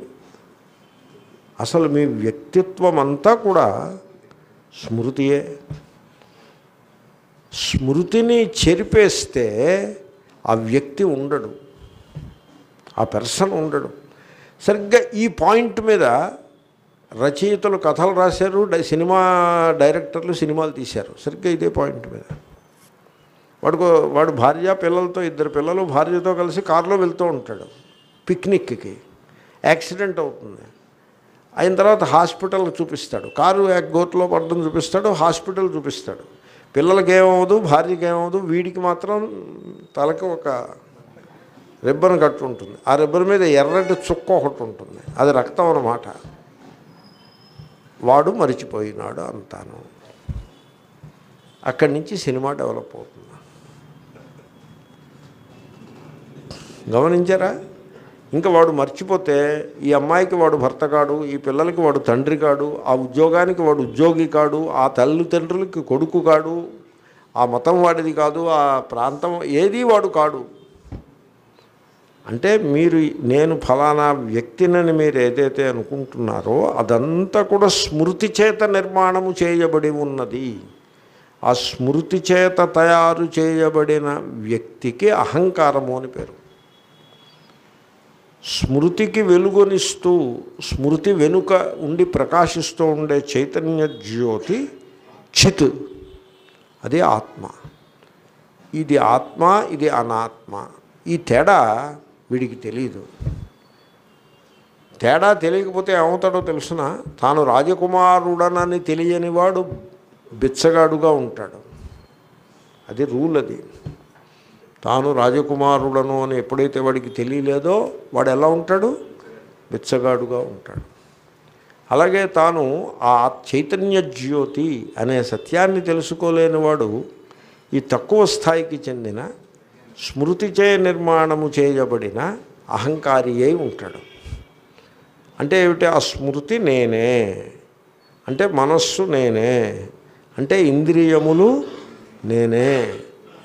అసలు మీ వ్యక్తిత్వం అంతా కూడా స్మృతియే. స్మృతిని చెరిపేస్తే ఆ వ్యక్తి ఉండడు. ఆ పెర్సన్ ఉండడు. సరిగ్గా ఈ పాయింట్ మీద రచయితలు కథలు రాశారు డై- సినిమా డైరెక్టర్లు సినిమాలు తీశారు. సరిగ్గా ఇదే పాయింట్ మీద. వాడుకో వాడు భార్య పిల్లలతో ఇద్దరు పిల్లలు భార్యతో కలిసి కారులో వెళ్తూ ఉంటాడు. పిక్నిక్కి. యాక్సిడెంట్ అవుతుంది. అయిన తర్వాత హాస్పిటల్ చూపిస్తాడు. కారు గోట్లో పడడం చూపిస్తాడు హాస్పిటల్ చూపిస్తాడు. పిల్లలకి ఏమవదు భార్యకి ఏమవదు వీడికి మాత్రం తలకు ఒక రిబ్బన్ కట్టు ఉంటుంది ఆ రిబ్బన్ మీద ఎర్రటి చుక్క ఒకటి ఉంటుంది. అది రక్తం అన్నమాట. వాడు మరిచిపోయినాడు అంతాను. అక్కడి నుంచి సినిమా డెవలప్ అవుతుంది. గమనించారా? ఇంకా వాడు మర్చిపోతే ఈ అమ్మాయికి వాడు భర్త కాడు ఈ పిల్లలకి వాడు తండ్రి కాడు ఆ ఉద్యోగానికి వాడు ఉద్యోగి కాడు ఆ తల్లిదండ్రులకి కొడుకు కాడు ఆ మతం వాడిది కాదు ఆ ప్రాంతం ఏది వాడు కాడు. అంటే మీరు నేను ఫలానా వ్యక్తినని మీరు ఏదైతే అనుకుంటున్నారో అదంతా కూడా స్మృతి చేత నిర్మాణము చేయబడి ఉన్నది. ఆ స్మృతి చేత తయారు చేయబడిన వ్యక్తికి అహంకారము అని పేరు. స్మృతికి వెలుగొనిస్తూ స్మృతి వెనుక ఉండి ప్రకాశిస్తూ ఉండే చైతన్య జ్యోతి చిత్. అది ఆత్మ. ఇది ఆత్మ ఇది అనాత్మ. ఈ తేడా వీడికి తెలియదు తేడా తెలియకపోతే ఏమవుతాడో తెలుసిన? తాను రాజకుమారుడనని తెలియని వాడు బిచ్చగాడుగా ఉంటాడు. అది రూల్ అది. తాను రాజకుమారుడను అని ఎప్పుడైతే వాడికి తెలియలేదో వాడు ఎలా ఉంటాడు? బిచ్చగాడుగా ఉంటాడు. అలాగే తాను ఆ చైతన్య జ్యోతి అనే సత్యాన్ని తెలుసుకోలేని వాడు ఈ తక్కువ స్థాయికి చెందిన స్మృతిచే నిర్మాణము చేయబడిన అహంకారి అయి ఉంటాడు. అంటే ఏమిటి? ఆ స్మృతి నేనే. అంటే మనస్సు నేనే. అంటే ఇంద్రియములు నేనే.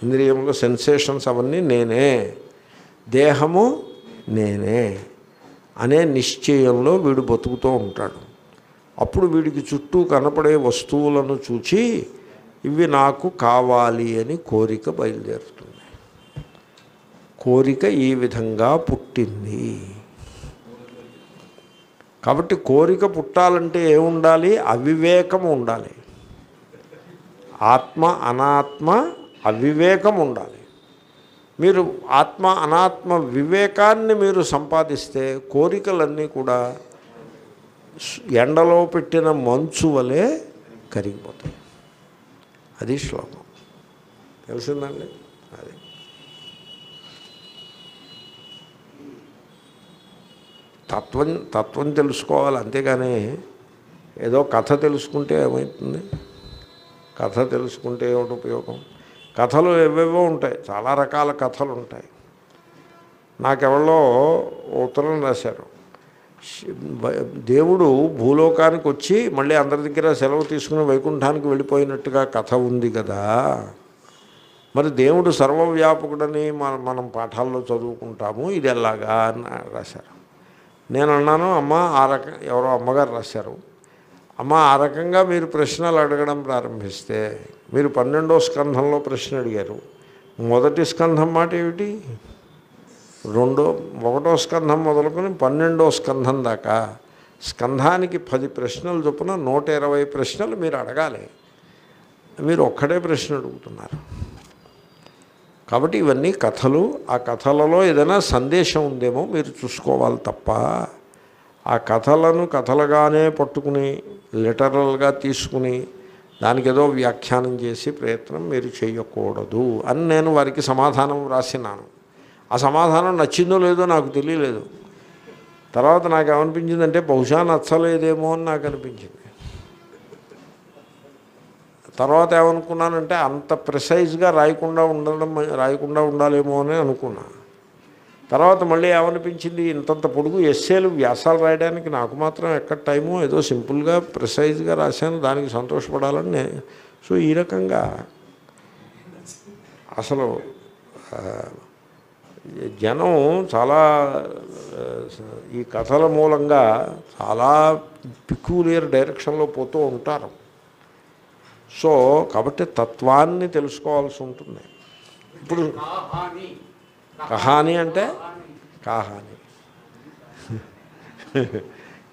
ఇంద్రియములు సెన్సేషన్స్ అవన్నీ నేనే. దేహము నేనే అనే నిశ్చయంలో వీడు బతుకుతూ ఉంటాడు. అప్పుడు వీడికి చుట్టూ కనపడే వస్తువులను చూచి ఇవి నాకు కావాలి అని కోరిక బయలుదేరుతుంది. కోరిక ఈ విధంగా పుట్టింది. కాబట్టి కోరిక పుట్టాలంటే ఏముండాలి? అవివేకం ఉండాలి. ఆత్మ అనాత్మ అవివేకం ఉండాలి. మీరు ఆత్మ అనాత్మ వివేకాన్ని మీరు సంపాదిస్తే కోరికలన్నీ కూడా ఎండలో పెట్టిన మంచు వలె కరిగిపోతాయి. అది శ్లోకం. తెలిసిందండి? అది. తత్వం తత్వం తెలుసుకోవాలి. అంతేగాని ఏదో కథ తెలుసుకుంటే ఏమవుతుంది? కథ తెలుసుకుంటే ఏమిటి ఉపయోగం? కథలు ఏవేవో ఉంటాయి చాలా రకాల కథలు ఉంటాయి. నాకెవరో ఉత్తరం రాశారు. దేవుడు భూలోకానికి వచ్చి మళ్ళీ అందరి దగ్గర సెలవు తీసుకుని వైకుంఠానికి వెళ్ళిపోయినట్టుగా కథ ఉంది కదా. మరి దేవుడు సర్వవ్యాపకుడని మనం మనం పాఠాల్లో చదువుకుంటాము ఇది ఎలాగా అని రాశారు. నేను అన్నాను అమ్మ ఆ రకం ఎవరో అమ్మగారు రాశారు. అమ్మ ఆ రకంగా మీరు ప్రశ్నలు అడగడం ప్రారంభిస్తే మీరు పన్నెండో స్కంధంలో ప్రశ్న అడిగారు. మొదటి స్కంధం మాట ఏమిటి? రెండో ఒకటో స్కంధం మొదలుకొని పన్నెండో స్కంధం దాకా స్కంధానికి పది ప్రశ్నలు చొప్పున నూట ఇరవై ప్రశ్నలు మీరు అడగాలి. మీరు ఒక్కడే ప్రశ్న అడుగుతున్నారు. కాబట్టి ఇవన్నీ కథలు. ఆ కథలలో ఏదైనా సందేశం ఉందేమో మీరు చూసుకోవాలి తప్ప ఆ కథలను కథలుగానే పట్టుకుని లిటరల్గా తీసుకుని దానికి ఏదో వ్యాఖ్యానం చేసి ప్రయత్నం మీరు చేయకూడదు అని నేను వారికి సమాధానం రాసినాను ఆ సమాధానం నచ్చిందో లేదో నాకు తెలియలేదు. తర్వాత నాకు ఏమనిపించిందంటే బహుశా నచ్చలేదేమో అని నాకు అనిపించింది తర్వాత ఏమనుకున్నానంటే అంత ప్రిసైజ్గా రాయకుండా ఉండడం రాయకుండా ఉండాలేమో అని అనుకున్నాను తర్వాత మళ్ళీ ఏమనిపించింది? ఇంతంత పొడుగు ఎస్సేలు వ్యాసాలు రాయడానికి నాకు మాత్రం ఎక్కడ టైము? ఏదో సింపుల్గా ప్రిసైజ్గా రాశాను. దానికి సంతోషపడాలని సో ఈ రకంగా అసలు జనం చాలా ఈ కథల మూలంగా చాలా పిక్యులియర్ డైరెక్షన్లో పోతూ ఉంటారు. సో కాబట్టి తత్వాన్ని తెలుసుకోవాల్సి ఉంటుంది. ఇప్పుడు కహాని అంటే కహాని.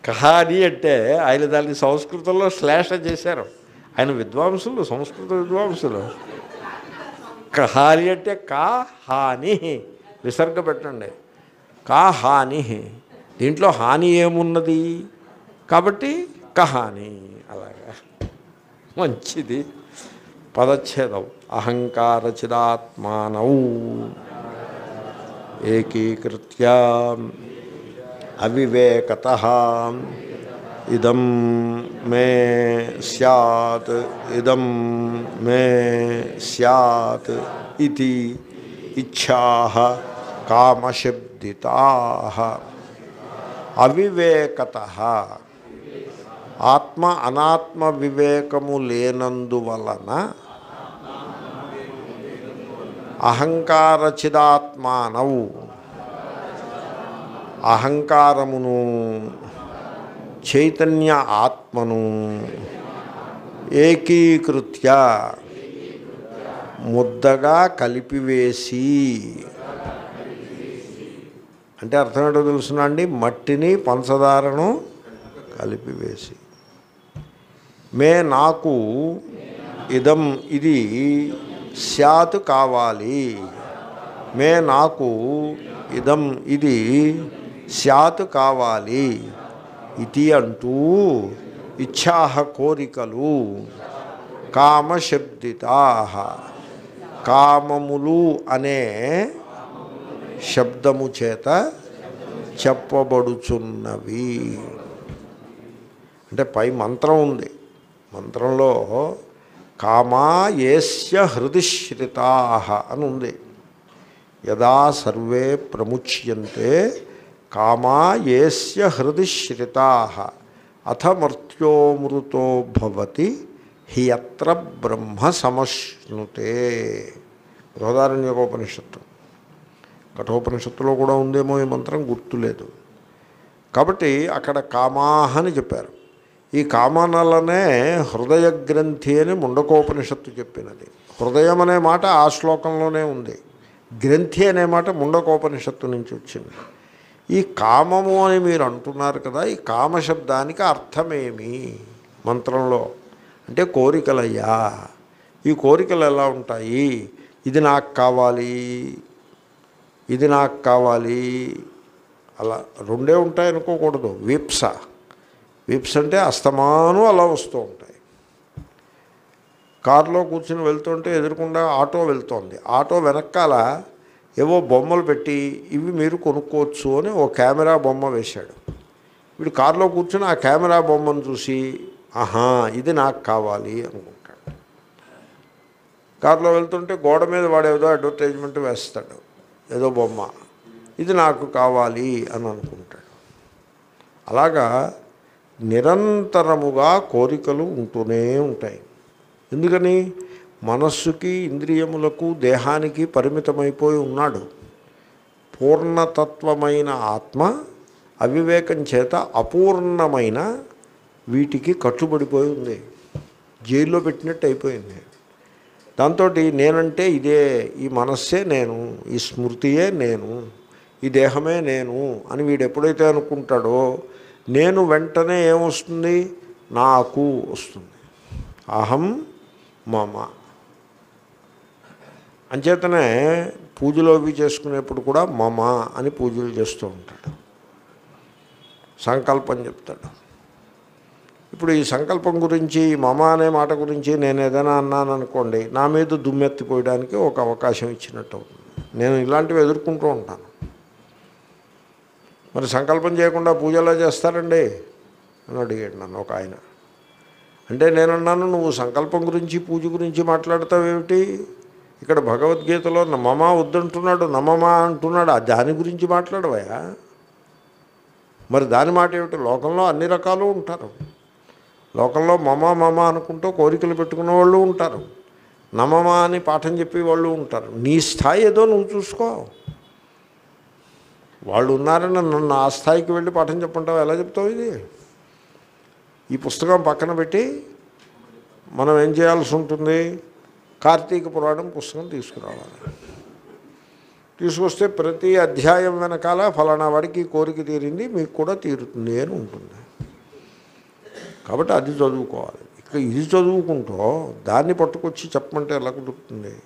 కహాని అంటే ఆయన దాన్ని సంస్కృతంలో శ్లేష చేశారు. ఆయన విద్వాంసులు సంస్కృత విద్వాంసులు. కహాని అంటే కా హాని విసర్గ పెట్టండి. కా హాని దీంట్లో హాని ఏమున్నది? కాబట్టి కహాని అలాగా. మంచిది. పదచ్ఛేదం. అహంకారచిదాత్మానౌ ఏకీకృత్య అవివేకత ఇదం మే సత్ ఇదం మే సత్ ఇది ఇచ్ఛా కామశబ్దితా అవివేకత ఆత్మ అనాత్మ వివేకము లేనందువలన అహంకారచిదాత్మానవు అహంకారమును చైతన్య ఆత్మను ఏకీకృత్య ముద్దగా కలిపివేసి. అంటే అర్థం ఏంటో తెలుసునా అండి? మట్టిని పంచదారను కలిపివేసి. మే నాకు ఇదం ఇది స్యాత్ కావాలి. మే నాకు ఇదం ఇది స్యాత్ కావాలి. ఇది అంటూ ఇచ్ఛాహ కోరికలు కామశబ్దితా. కామములు అనే శబ్దము చేత చెప్పబడుచున్నవి. అంటే పై మంత్రం ఉంది. మంత్రంలో కామా ఏస్య హృదిశ్రితా అని ఉంది. యదా సర్వే ప్రముచ్యంతే కామా ఏస్య హృదిశ్రితా. అథ మర్త్యోమృతో భవతి హియత్ర బ్రహ్మ సమశ్నుతే. బృహదారణ్యోపనిషత్తు. కఠోపనిషత్తులో కూడా ఉందేమో ఈ మంత్రం గుర్తులేదు. కాబట్టి అక్కడ కామాహ అని చెప్పారు. ఈ కామనలనే హృదయ గ్రంథి అని ముండకోపనిషత్తు చెప్పినది. హృదయం అనే మాట ఆ శ్లోకంలోనే ఉంది. గ్రంథి అనే మాట ముండకోపనిషత్తు నుంచి వచ్చింది. ఈ కామము అని మీరు అంటున్నారు కదా ఈ కామశబ్దానికి అర్థమేమి మంత్రంలో? అంటే కోరికలయ్యా. ఈ కోరికలు ఎలా ఉంటాయి? ఇది నాకు కావాలి ఇది నాకు కావాలి. అలా రెండే ఉంటాయనుకోకూడదు. విప్స. విప్స్ అంటే అస్తమానం అలా వస్తూ ఉంటాయి. కారులో కూర్చుని వెళ్తుంటే ఎదురుకుండా ఆటో వెళ్తోంది. ఆటో వెనకాల ఏవో బొమ్మలు పెట్టి ఇవి మీరు కొనుక్కోవచ్చు అని ఓ కెమెరా బొమ్మ వేశాడు. వీడు కారులో కూర్చుని ఆ కెమెరా బొమ్మను చూసి ఆహా ఇది నాకు కావాలి అనుకుంటాడు. కారులో వెళ్తుంటే గోడ మీద వాడు ఏదో అడ్వర్టైజ్మెంట్ వేస్తాడు. ఏదో బొమ్మ. ఇది నాకు కావాలి అని అనుకుంటాడు. అలాగా నిరంతరముగా కోరికలు ఉంటూనే ఉంటాయి. ఎందుకని? మనస్సుకి ఇంద్రియములకు దేహానికి పరిమితమైపోయి ఉన్నాడు. పూర్ణతత్వమైన ఆత్మ అవివేకం చేత అపూర్ణమైన వీటికి కట్టుబడిపోయి ఉంది. జైల్లో పెట్టినట్టు అయిపోయింది. దాంతో నేనంటే ఇదే ఈ మనస్సే నేను ఈ స్మృతియే నేను ఈ దేహమే నేను అని వీడు ఎప్పుడైతే అనుకుంటాడో నేను వెంటనే ఏమొస్తుంది? నాకు వస్తుంది. అహం మమ. అంచేతనే పూజలు అవి చేసుకునేప్పుడు కూడా మమ అని పూజలు చేస్తూ ఉంటాడు. సంకల్పం చెప్తాడు. ఇప్పుడు ఈ సంకల్పం గురించి మమ అనే మాట గురించి నేను ఏదైనా అన్నాను అనుకోండి నా మీద దుమ్మెత్తిపోయడానికి ఒక అవకాశం ఇచ్చినట్టు అవుతుంది. నేను ఇలాంటివి ఎదుర్కొంటూ ఉంటాను. మరి సంకల్పం చేయకుండా పూజలా చేస్తారండి? అని అడిగాడు నన్ను ఒక ఆయన. అంటే నేనన్నాను నువ్వు సంకల్పం గురించి పూజ గురించి మాట్లాడతావేమిటి? ఇక్కడ భగవద్గీతలో నమమ వద్దంటున్నాడు నమమా అంటున్నాడు ఆ దాని గురించి మాట్లాడవయా? మరి దాని మాట ఏమిటి? లోకంలో అన్ని రకాలు ఉంటారు. లోకంలో మమ మమ అనుకుంటూ కోరికలు పెట్టుకున్న వాళ్ళు ఉంటారు. నమ్మమా అని పాఠం చెప్పే వాళ్ళు ఉంటారు. నీ స్థాయి ఏదో నువ్వు చూసుకో. వాళ్ళు ఉన్నారని నన్ను ఆ స్థాయికి వెళ్ళి పాఠం చెప్పంటావు? ఎలా చెప్తావు ఇది? ఈ పుస్తకం పక్కన పెట్టి మనం ఏం చేయాల్సి ఉంటుంది? కార్తీక పురాణం పుస్తకం తీసుకురావాలి. తీసుకొస్తే ప్రతి అధ్యాయం వెనకాల ఫలానా వాడికి ఈ కోరిక తీరింది మీకు కూడా తీరుతుంది అని ఉంటుంది. కాబట్టి అది చదువుకోవాలి. ఇక ఇది చదువుకుంటూ దాన్ని పట్టుకొచ్చి చెప్పమంటే ఎలా కుదురుతుంది?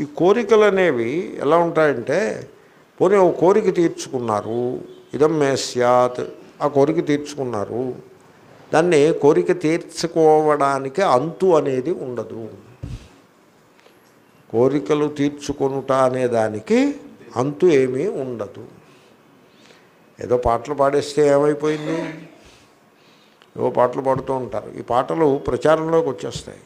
ఈ కోరికలు అనేవి ఎలా ఉంటాయంటే పోనీ ఒక కోరిక తీర్చుకున్నారు. ఇదం మే స్యాత్. ఆ కోరిక తీర్చుకున్నారు. దాన్ని కోరిక తీర్చుకోవడానికి అంతు అనేది ఉండదు. కోరికలు తీర్చుకొనుట అనే దానికి అంతు ఏమీ ఉండదు. ఏదో పాటలు పాడేస్తే ఏమైపోయింది? ఏవో పాటలు పాడుతూ ఉంటారు. ఈ పాటలు ప్రచారంలోకి వచ్చేస్తాయి.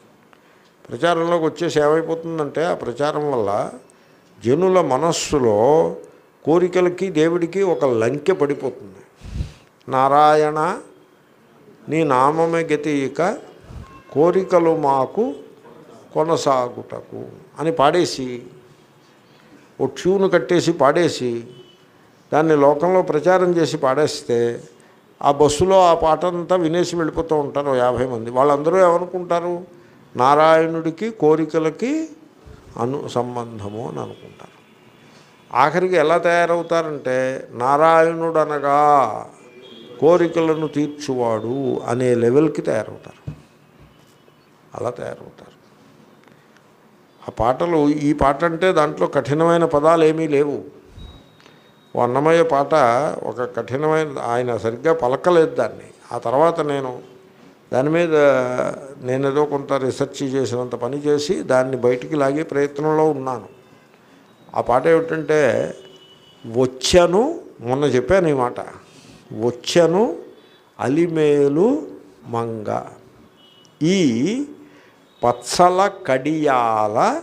ప్రచారంలోకి వచ్చేసి ఏమైపోతుందంటే ఆ ప్రచారం వల్ల జనుల మనస్సులో కోరికలకి దేవుడికి ఒక లంకె పడిపోతుంది. నారాయణ నీ నామమే గతీయక కోరికలు మాకు కొనసాగుటకు అని పాడేసి ఓ ట్యూను కట్టేసి పాడేసి దాన్ని లోకంలో ప్రచారం చేసి పాడేస్తే ఆ బస్సులో ఆ పాట అంతా వినేసి వెళ్ళిపోతూ ఉంటారు యాభై మంది. వాళ్ళందరూ ఏమనుకుంటారు? నారాయణుడికి కోరికలకి అను సంబంధము అని అనుకుంటారు. ఆఖరికి ఎలా తయారవుతారంటే నారాయణుడు అనగా కోరికలను తీర్చువాడు అనే లెవెల్కి తయారవుతారు. అలా తయారవుతారు. ఆ పాటలు ఈ పాట అంటే దాంట్లో కఠినమైన పదాలు ఏమీ లేవు. ఓ అన్నమయ్య పాట ఒక కఠినమైన ఆయన సరిగ్గా పలకలేదు దాన్ని. ఆ తర్వాత నేను దాని మీద నేను ఏదో కొంత రీసెర్చ్ చేసినంత పని చేసి దాన్ని బయటికి లాగే ప్రయత్నంలో ఉన్నాను. ఆ పాట ఏమిటంటే వచ్చను మొన్న చెప్పాను ఈ మాట. వచ్చను అలిమేలు మంగ ఈ పచ్చల కడియాల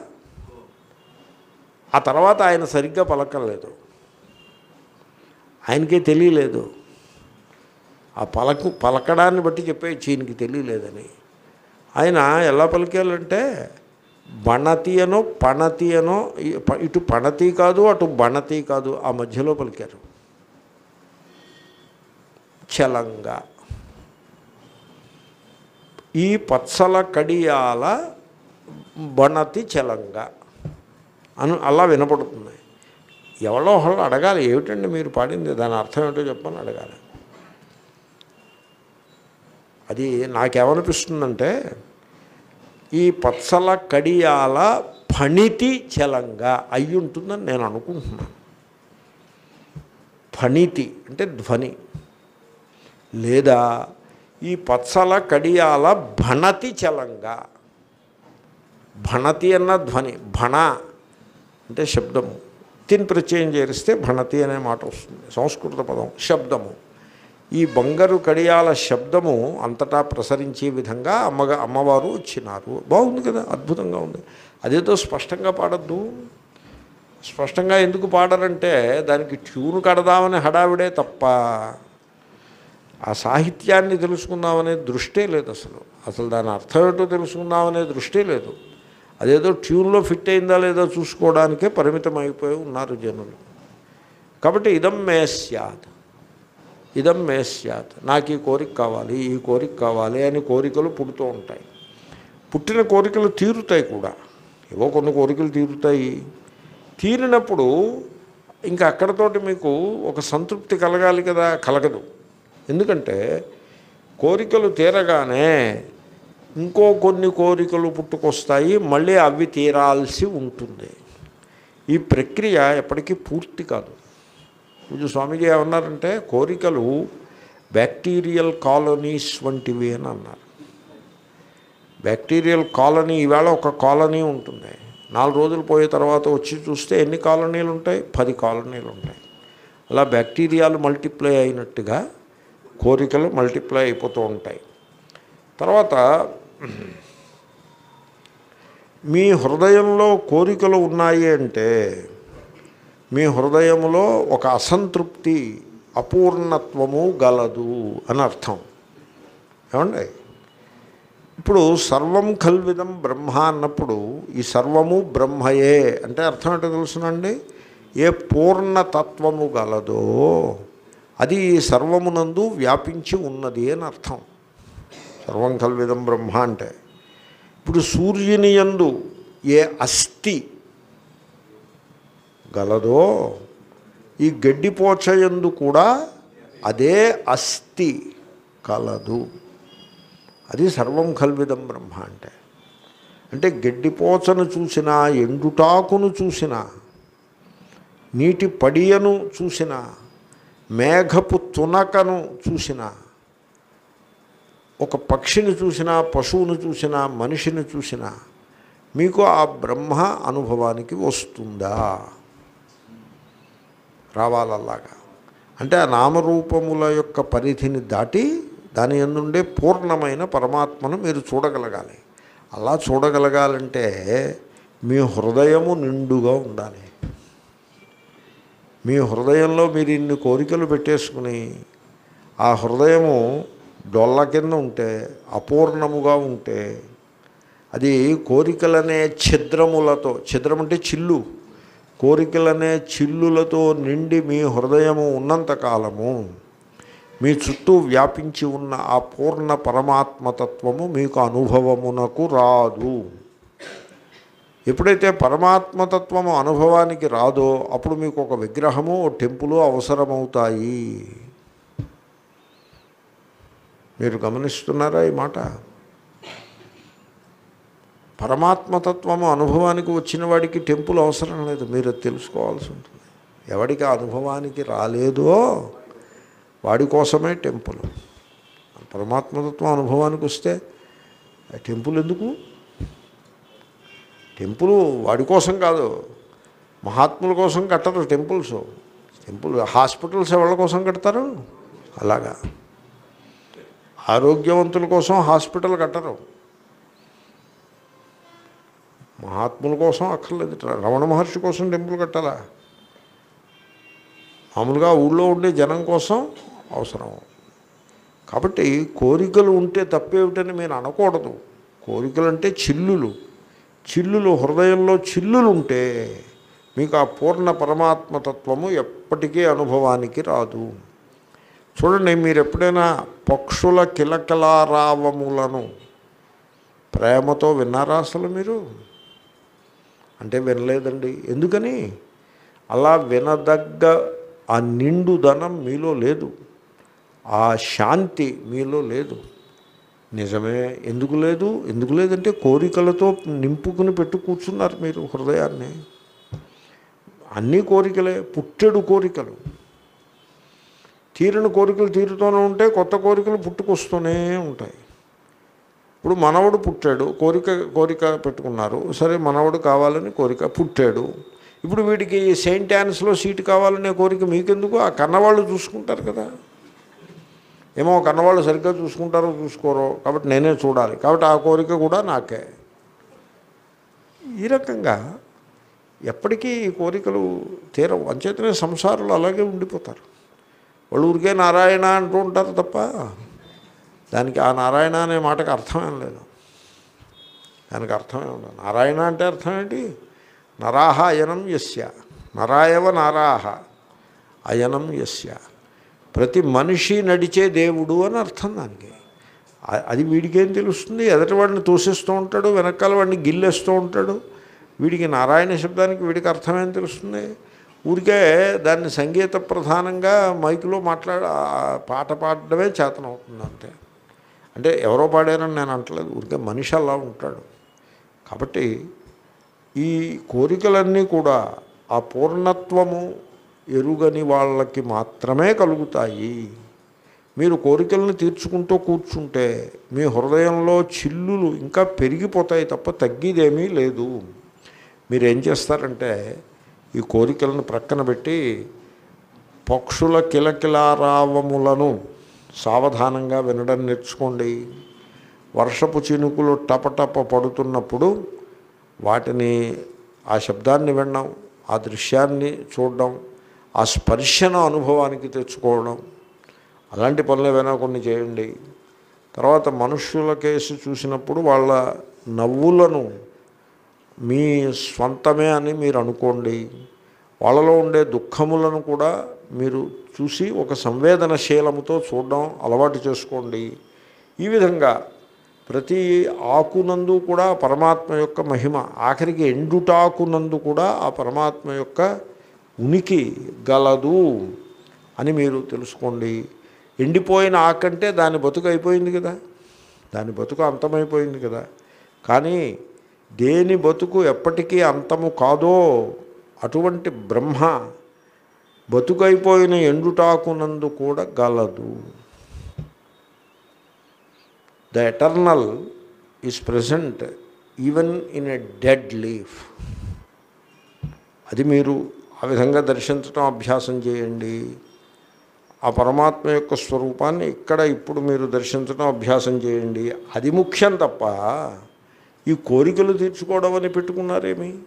ఆ తర్వాత ఆయన సరిగ్గా పలకలేదు. ఆయనకే తెలియలేదు. ఆ పలకు పలకడాన్ని బట్టి చెప్పేయచ్చు ఈయనకి తెలియలేదని. ఆయన ఎలా పలికాలంటే బణతి అనో పణతి అనో ఇటు పణతి కాదు అటు బణతి కాదు ఆ మధ్యలో పలికారు చలంగా. ఈ పచ్చల కడియాల బణతి చలంగా. అను అలా వినపడుతుంది. ఎవరో ఒకళ్ళు అడగాలి ఏమిటండి మీరు పాడింది? దాని అర్థం ఏంటో చెప్పని అడగాలి. అది నాకేమనిపిస్తుందంటే ఈ పచ్చల కడియాల ఫణితి చలంగా అయి ఉంటుందని నేను అనుకుంటున్నాను. ఫణితి అంటే ధ్వని. లేదా ఈ పచ్చల కడియాల భణతి చలంగా. భణతి అన్న ధ్వని భణ అంటే శబ్దము. తిన్ ప్రత్యయం చేరిస్తే భణతి అనే మాట వస్తుంది సంస్కృత పదం శబ్దము. ఈ బంగారు కడియాల శబ్దము అంతటా ప్రసరించే విధంగా అమ్మగా అమ్మవారు వచ్చినారు. బాగుంది కదా అద్భుతంగా ఉంది. అదేదో స్పష్టంగా పాడద్దు. స్పష్టంగా ఎందుకు పాడరంటే దానికి ట్యూన్ కడదామని హడావిడే తప్ప ఆ సాహిత్యాన్ని తెలుసుకుందామనే దృష్టే లేదు అసలు. అసలు దాని అర్థం ఏంటో తెలుసుకుందామనే దృష్టే లేదు. అదేదో ట్యూన్లో ఫిట్ అయిందా లేదో చూసుకోవడానికే పరిమితం అయిపోయి ఉన్నారు జనులు. కాబట్టి ఇదం మే ఇదం మే సత్ నాకు ఈ కోరిక కావాలి ఈ కోరిక కావాలి అని కోరికలు పుడుతూ ఉంటాయి. పుట్టిన కోరికలు తీరుతాయి కూడా. ఏవో కొన్ని కోరికలు తీరుతాయి. తీరినప్పుడు ఇంకా అక్కడతోటి మీకు ఒక సంతృప్తి కలగాలి కదా కలగదు. ఎందుకంటే కోరికలు తీరగానే ఇంకో కొన్ని కోరికలు పుట్టుకొస్తాయి మళ్ళీ అవి తీరాల్సి ఉంటుంది. ఈ ప్రక్రియ ఎప్పటికీ పూర్తి కాదు. పూజ స్వామిజీ ఏమన్నారంటే కోరికలు బ్యాక్టీరియల్ కాలనీస్ వంటివి అని అన్నారు. బ్యాక్టీరియల్ కాలనీ ఈవేళ ఒక కాలనీ ఉంటుంది. నాలుగు రోజులు పోయే తర్వాత వచ్చి చూస్తే ఎన్ని కాలనీలు ఉంటాయి? పది కాలనీలు ఉంటాయి అలా బ్యాక్టీరియాలు మల్టిప్లై అయినట్టుగా కోరికలు మల్టిప్లై అయిపోతూ ఉంటాయి. తర్వాత మీ హృదయంలో కోరికలు ఉన్నాయి అంటే మీ హృదయంలో ఒక అసంతృప్తి అపూర్ణత్వము గలదు అని అర్థం. ఏమండి? ఇప్పుడు సర్వం కల్విదం బ్రహ్మ అన్నప్పుడు ఈ సర్వము బ్రహ్మయే అంటే అర్థం ఏంటో తెలుసునండి? ఏ పూర్ణతత్వము గలదో అది ఈ సర్వమునందు వ్యాపించి ఉన్నది అని అర్థం. సర్వం కల్విదం బ్రహ్మ అంటే. ఇప్పుడు సూర్యుని యందు ఏ అస్థి గలదో ఈ గడ్డిపోచయందు కూడా అదే అస్థి కలదు. అది సర్వం కల్విదం బ్రహ్మ అంటే అంటే గడ్డిపోచను చూసినా ఎండుటాకును చూసినా నీటి పడియను చూసినా మేఘపు తునకను చూసినా ఒక పక్షిని చూసినా పశువును చూసినా మనిషిని చూసినా మీకు ఆ బ్రహ్మ అనుభవానికి వస్తుందా? రావాలలాగా. అంటే ఆ నామరూపముల యొక్క పరిధిని దాటి దాని ఎందుండే పూర్ణమైన పరమాత్మను మీరు చూడగలగాలి. అలా చూడగలగాలంటే మీ హృదయము నిండుగా ఉండాలి. మీ హృదయంలో మీరు ఇన్ని కోరికలు పెట్టేసుకుని ఆ హృదయము డొల్ల కింద ఉంటే అపూర్ణముగా ఉంటే అది కోరికలనే ఛిద్రములతో ఛిద్రం అంటే చిల్లు. కోరికలనే చిల్లులతో నిండి మీ హృదయము ఉన్నంతకాలము మీ చుట్టూ వ్యాపించి ఉన్న ఆ పూర్ణ పరమాత్మతత్వము మీకు అనుభవమునకు రాదు. ఎప్పుడైతే పరమాత్మతత్వము అనుభవానికి రాదో అప్పుడు మీకు ఒక విగ్రహము టెంపులు అవసరమవుతాయి. మీరు గమనిస్తున్నారా ఈ మాట? పరమాత్మతత్వము అనుభవానికి వచ్చిన వాడికి టెంపుల్ అవసరం లేదు. మీరు తెలుసుకోవాల్సి ఉంటుంది. ఎవడికి ఆ అనుభవానికి రాలేదో వాడి కోసమే టెంపుల్. పరమాత్మతత్వం అనుభవానికి వస్తే ఆ టెంపుల్ ఎందుకు? టెంపుల్ వాడి కోసం కాదు. మహాత్ముల కోసం కట్టరు టెంపుల్స్. టెంపుల్ హాస్పిటల్స్ ఎవరి కోసం కడతారు? అలాగా. ఆరోగ్యవంతుల కోసం హాస్పిటల్ కట్టరు. మహాత్ముల కోసం అక్కర్లేదు. రమణ మహర్షి కోసం టెంపుల్ కట్టాలా? మామూలుగా ఊళ్ళో ఉండే జనం కోసం అవసరం. కాబట్టి కోరికలు ఉంటే తప్పేమిటని మీరు అనకూడదు. కోరికలు అంటే చిల్లులు. చిల్లులు హృదయంలో చిల్లులు ఉంటే మీకు ఆ పూర్ణ పరమాత్మతత్వము ఎప్పటికీ అనుభవానికి రాదు. చూడండి మీరు ఎప్పుడైనా పక్షుల కిలకలారావములను ప్రేమతో విన్నారా అసలు మీరు? అంటే వినలేదండి. ఎందుకని? అలా వినదగ్గ ఆ నిండుదనం మీలో లేదు. ఆ శాంతి మీలో లేదు. నిజమే ఎందుకు లేదు? ఎందుకు లేదంటే కోరికలతో నింపుకుని పెట్టు కూర్చున్నారు మీరు హృదయాన్ని. అన్నీ కోరికలే పుట్టెడు కోరికలు. తీరిన కోరికలు తీరుతూనే ఉంటే కొత్త కోరికలు పుట్టుకొస్తూనే ఉంటాయి. ఇప్పుడు మనవడు పుట్టాడు కోరిక కోరిక పెట్టుకున్నారు. సరే మనవడు కావాలని కోరిక పుట్టాడు. ఇప్పుడు వీడికి సెయింట్ యాన్స్లో సీటు కావాలనే కోరిక మీకెందుకు? ఆ కన్నవాళ్ళు చూసుకుంటారు కదా. ఏమో కన్నవాళ్ళు సరిగ్గా చూసుకుంటారో చూసుకోరో. కాబట్టి నేనే చూడాలి. కాబట్టి ఆ కోరిక కూడా నాకే. ఈ రకంగా ఎప్పటికీ ఈ కోరికలు తీరవు. అంచేతనే సంసారాలు అలాగే ఉండిపోతారు. వాళ్ళు ఊరికే నారాయణ అంటూ ఉంటారు తప్ప దానికి ఆ నారాయణ అనే మాటకు అర్థమేం లేదు. దానికి అర్థమే ఉండదు. నారాయణ అంటే అర్థం ఏంటి? నరాహ అయనం యస్య. నరాయవ నారాహ. అయనం యస్య. ప్రతి మనిషి నడిచే దేవుడు అని అర్థం దానికి. అది వీడికేం తెలుస్తుంది? ఎదటి వాడిని తోసేస్తూ ఉంటాడు వెనకాల వాడిని గిల్లేస్తూ ఉంటాడు. వీడికి నారాయణ శబ్దానికి వీడికి అర్థమేం తెలుస్తుంది? ఊరికే దాన్ని సంగీత ప్రధానంగా మైకులో మాట్లాడ పాట పాడడమే చేతనవుతుంది అంతే. అంటే ఎవరో పాడారని నేను అంటలేదు ఊరికే మనిషి అలా ఉంటాడు. కాబట్టి ఈ కోరికలన్నీ కూడా ఆ పూర్ణత్వము ఎరుగని వాళ్ళకి మాత్రమే కలుగుతాయి. మీరు కోరికలను తీర్చుకుంటూ కూర్చుంటే మీ హృదయంలో చిల్లులు ఇంకా పెరిగిపోతాయి తప్ప తగ్గేదేమీ లేదు. మీరేం చేస్తారంటే ఈ కోరికలను ప్రక్కన పెట్టి పక్షుల కిలకిలారావములను సావధానంగా వినడం నేర్చుకోండి. వర్షపు చినుకులు టపటప పడుతున్నప్పుడు వాటిని ఆ శబ్దాన్ని వినడం ఆ దృశ్యాన్ని చూడడం ఆ స్పర్శను అనుభవానికి తెచ్చుకోవడం అలాంటి పనులు ఏమైనా కొన్ని చేయండి. తర్వాత మనుష్యుల కేసు చూసినప్పుడు వాళ్ళ నవ్వులను మీ స్వంతమే అని మీరు అనుకోండి. వాళ్ళలో ఉండే దుఃఖములను కూడా మీరు చూసి ఒక సంవేదనశీలముతో చూడడం అలవాటు చేసుకోండి. ఈ విధంగా ప్రతి ఆకునందు కూడా పరమాత్మ యొక్క మహిమ ఆఖరికి ఎండుటాకునందు కూడా ఆ పరమాత్మ యొక్క ఉనికి గలదు అని మీరు తెలుసుకోండి. ఎండిపోయిన ఆకంటే దాని బతుకు అయిపోయింది కదా దాని బతుకు అంతమైపోయింది కదా. కానీ దేని బతుకు ఎప్పటికీ అంతము కాదో అటువంటి బ్రహ్మ బతుకైపోయిన ఎండుటాకునందు కూడా గలదు. The eternal is present even in a dead leaf అది మీరు ఆ విధంగా దర్శించడం అభ్యాసం చేయండి. ఆ పరమాత్మ యొక్క స్వరూపాన్ని ఇక్కడ ఇప్పుడు మీరు దర్శించడం అభ్యాసం చేయండి. అది ముఖ్యం తప్ప ఈ కోరికలు తీర్చుకోవడం అని పెట్టుకున్నారేమి?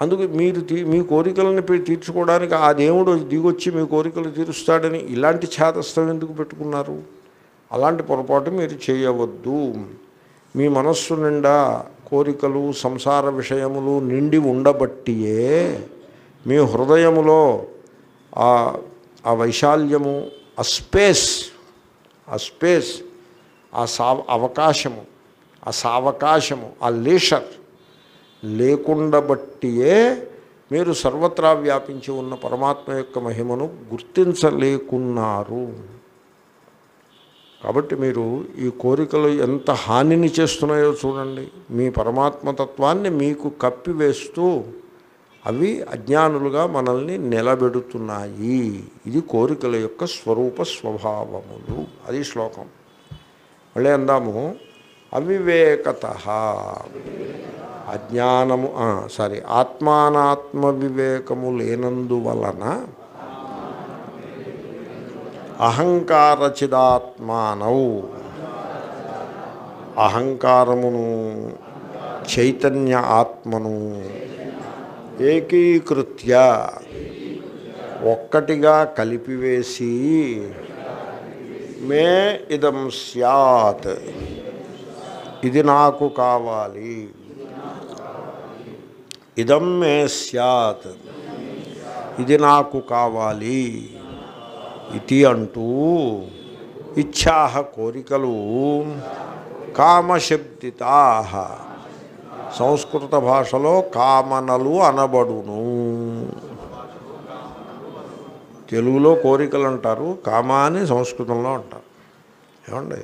అందుకు మీరు తీ మీ కోరికలను తీర్చుకోవడానికి ఆ దేవుడు దిగొచ్చి మీ కోరికలు తీరుస్తాడని ఇలాంటి ఛాతస్థం ఎందుకు పెట్టుకున్నారు? అలాంటి పొరపాటు మీరు చేయవద్దు. మీ మనస్సు నిండా కోరికలు సంసార విషయములు నిండి ఉండబట్టియే మీ హృదయములో ఆ ఆ వైశాల్యము ఆ స్పేస్ ఆ స్పేస్ ఆ సా అవకాశము ఆ సావకాశము ఆ లేషర్ లేకుండబట్టియే మీరు సర్వత్రా వ్యాపించి ఉన్న పరమాత్మ యొక్క మహిమను గుర్తించలేకున్నారు. కాబట్టి మీరు ఈ కోరికలు ఎంత హానిని చేస్తున్నాయో చూడండి. మీ పరమాత్మతత్వాన్ని మీకు కప్పివేస్తూ అవి అజ్ఞానులుగా మనల్ని నిలబెడుతున్నాయి. ఇది కోరికల యొక్క స్వరూప స్వభావములు. అది శ్లోకం. మళ్ళీ అందాము. అవివేకత అజ్ఞానము సారీ ఆత్మానాత్మ వివేకము లేనందువలన అహంకారచిదాత్మానౌ అహంకారమును చైతన్య ఆత్మను ఏకీకృత్య ఒక్కటిగా కలిపివేసి మే ఇదం స్యాత్ ఇది నాకు కావాలి. ఇదం మే స్యాత్. ఇది నాకు కావాలి. ఇది అంటూ ఇచ్ఛా కోరికలు కామశబ్దితా సంస్కృత భాషలో కామనలు అనబడును. తెలుగులో కోరికలు అంటారు కామా అని సంస్కృతంలో అంటారు. ఏమండి?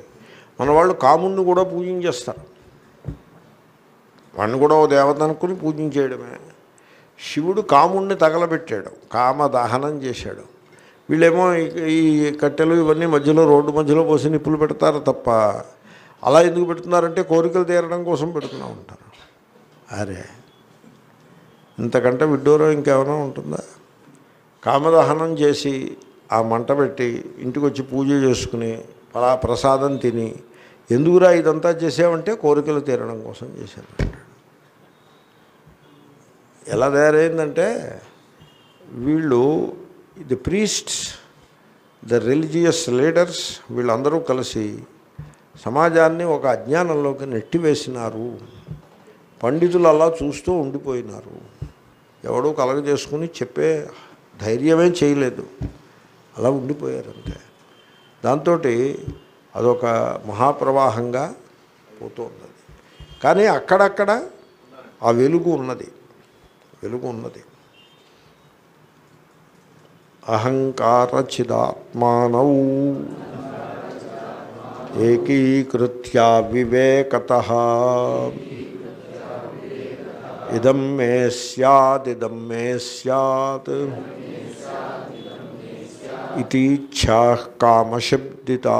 మన వాళ్ళు కాముణ్ణి కూడా పూజించేస్తారు. వాడిని కూడా ఓ దేవత అనుకుని పూజించేయడమే. శివుడు కాముణ్ణి తగలబెట్టాడు కామ దహనం చేశాడు. వీళ్ళేమో ఈ- కట్టెలు ఇవన్నీ మధ్యలో రోడ్డు మధ్యలో పోసి నిప్పులు పెడతారు తప్ప అలా ఎందుకు పెడుతున్నారంటే కోరికలు తీరడం కోసం పెడుతూ ఉంటారు. అరే ఇంతకంటే విడ్డూరం ఇంకేమైనా ఉంటుందా? కామదహనం చేసి ఆ మంట పెట్టి ఇంటికి వచ్చి పూజ చేసుకుని అలా ప్రసాదం తిని ఎందుకురా ఇదంతా చేసావంటే కోరికలు తీరడం కోసం చేశాను. ఎలా తయారైందంటే వీళ్ళు the priests the religious leaders వీళ్ళందరూ కలిసి సమాజాన్ని ఒక అజ్ఞానంలోకి నెట్టివేసినారు. పండితులు అలా చూస్తూ ఉండిపోయినారు. ఎవడో కలగ చేసుకుని చెప్పే ధైర్యమే చేయలేదు. అలా ఉండిపోయారు అంతే దాంతో అదొక మహాప్రవాహంగా పోతూ ఉన్నది. కానీ అక్కడక్కడ ఆ వెలుగు ఉన్నది. వెలుగు ఉన్నది. అహంకారచిదాత్మానౌ ఏకీకృత్య వివేకత. ఇదం మే స్యాదిదం మే సత్ ఇతీచ్ఛా కామశబ్దితా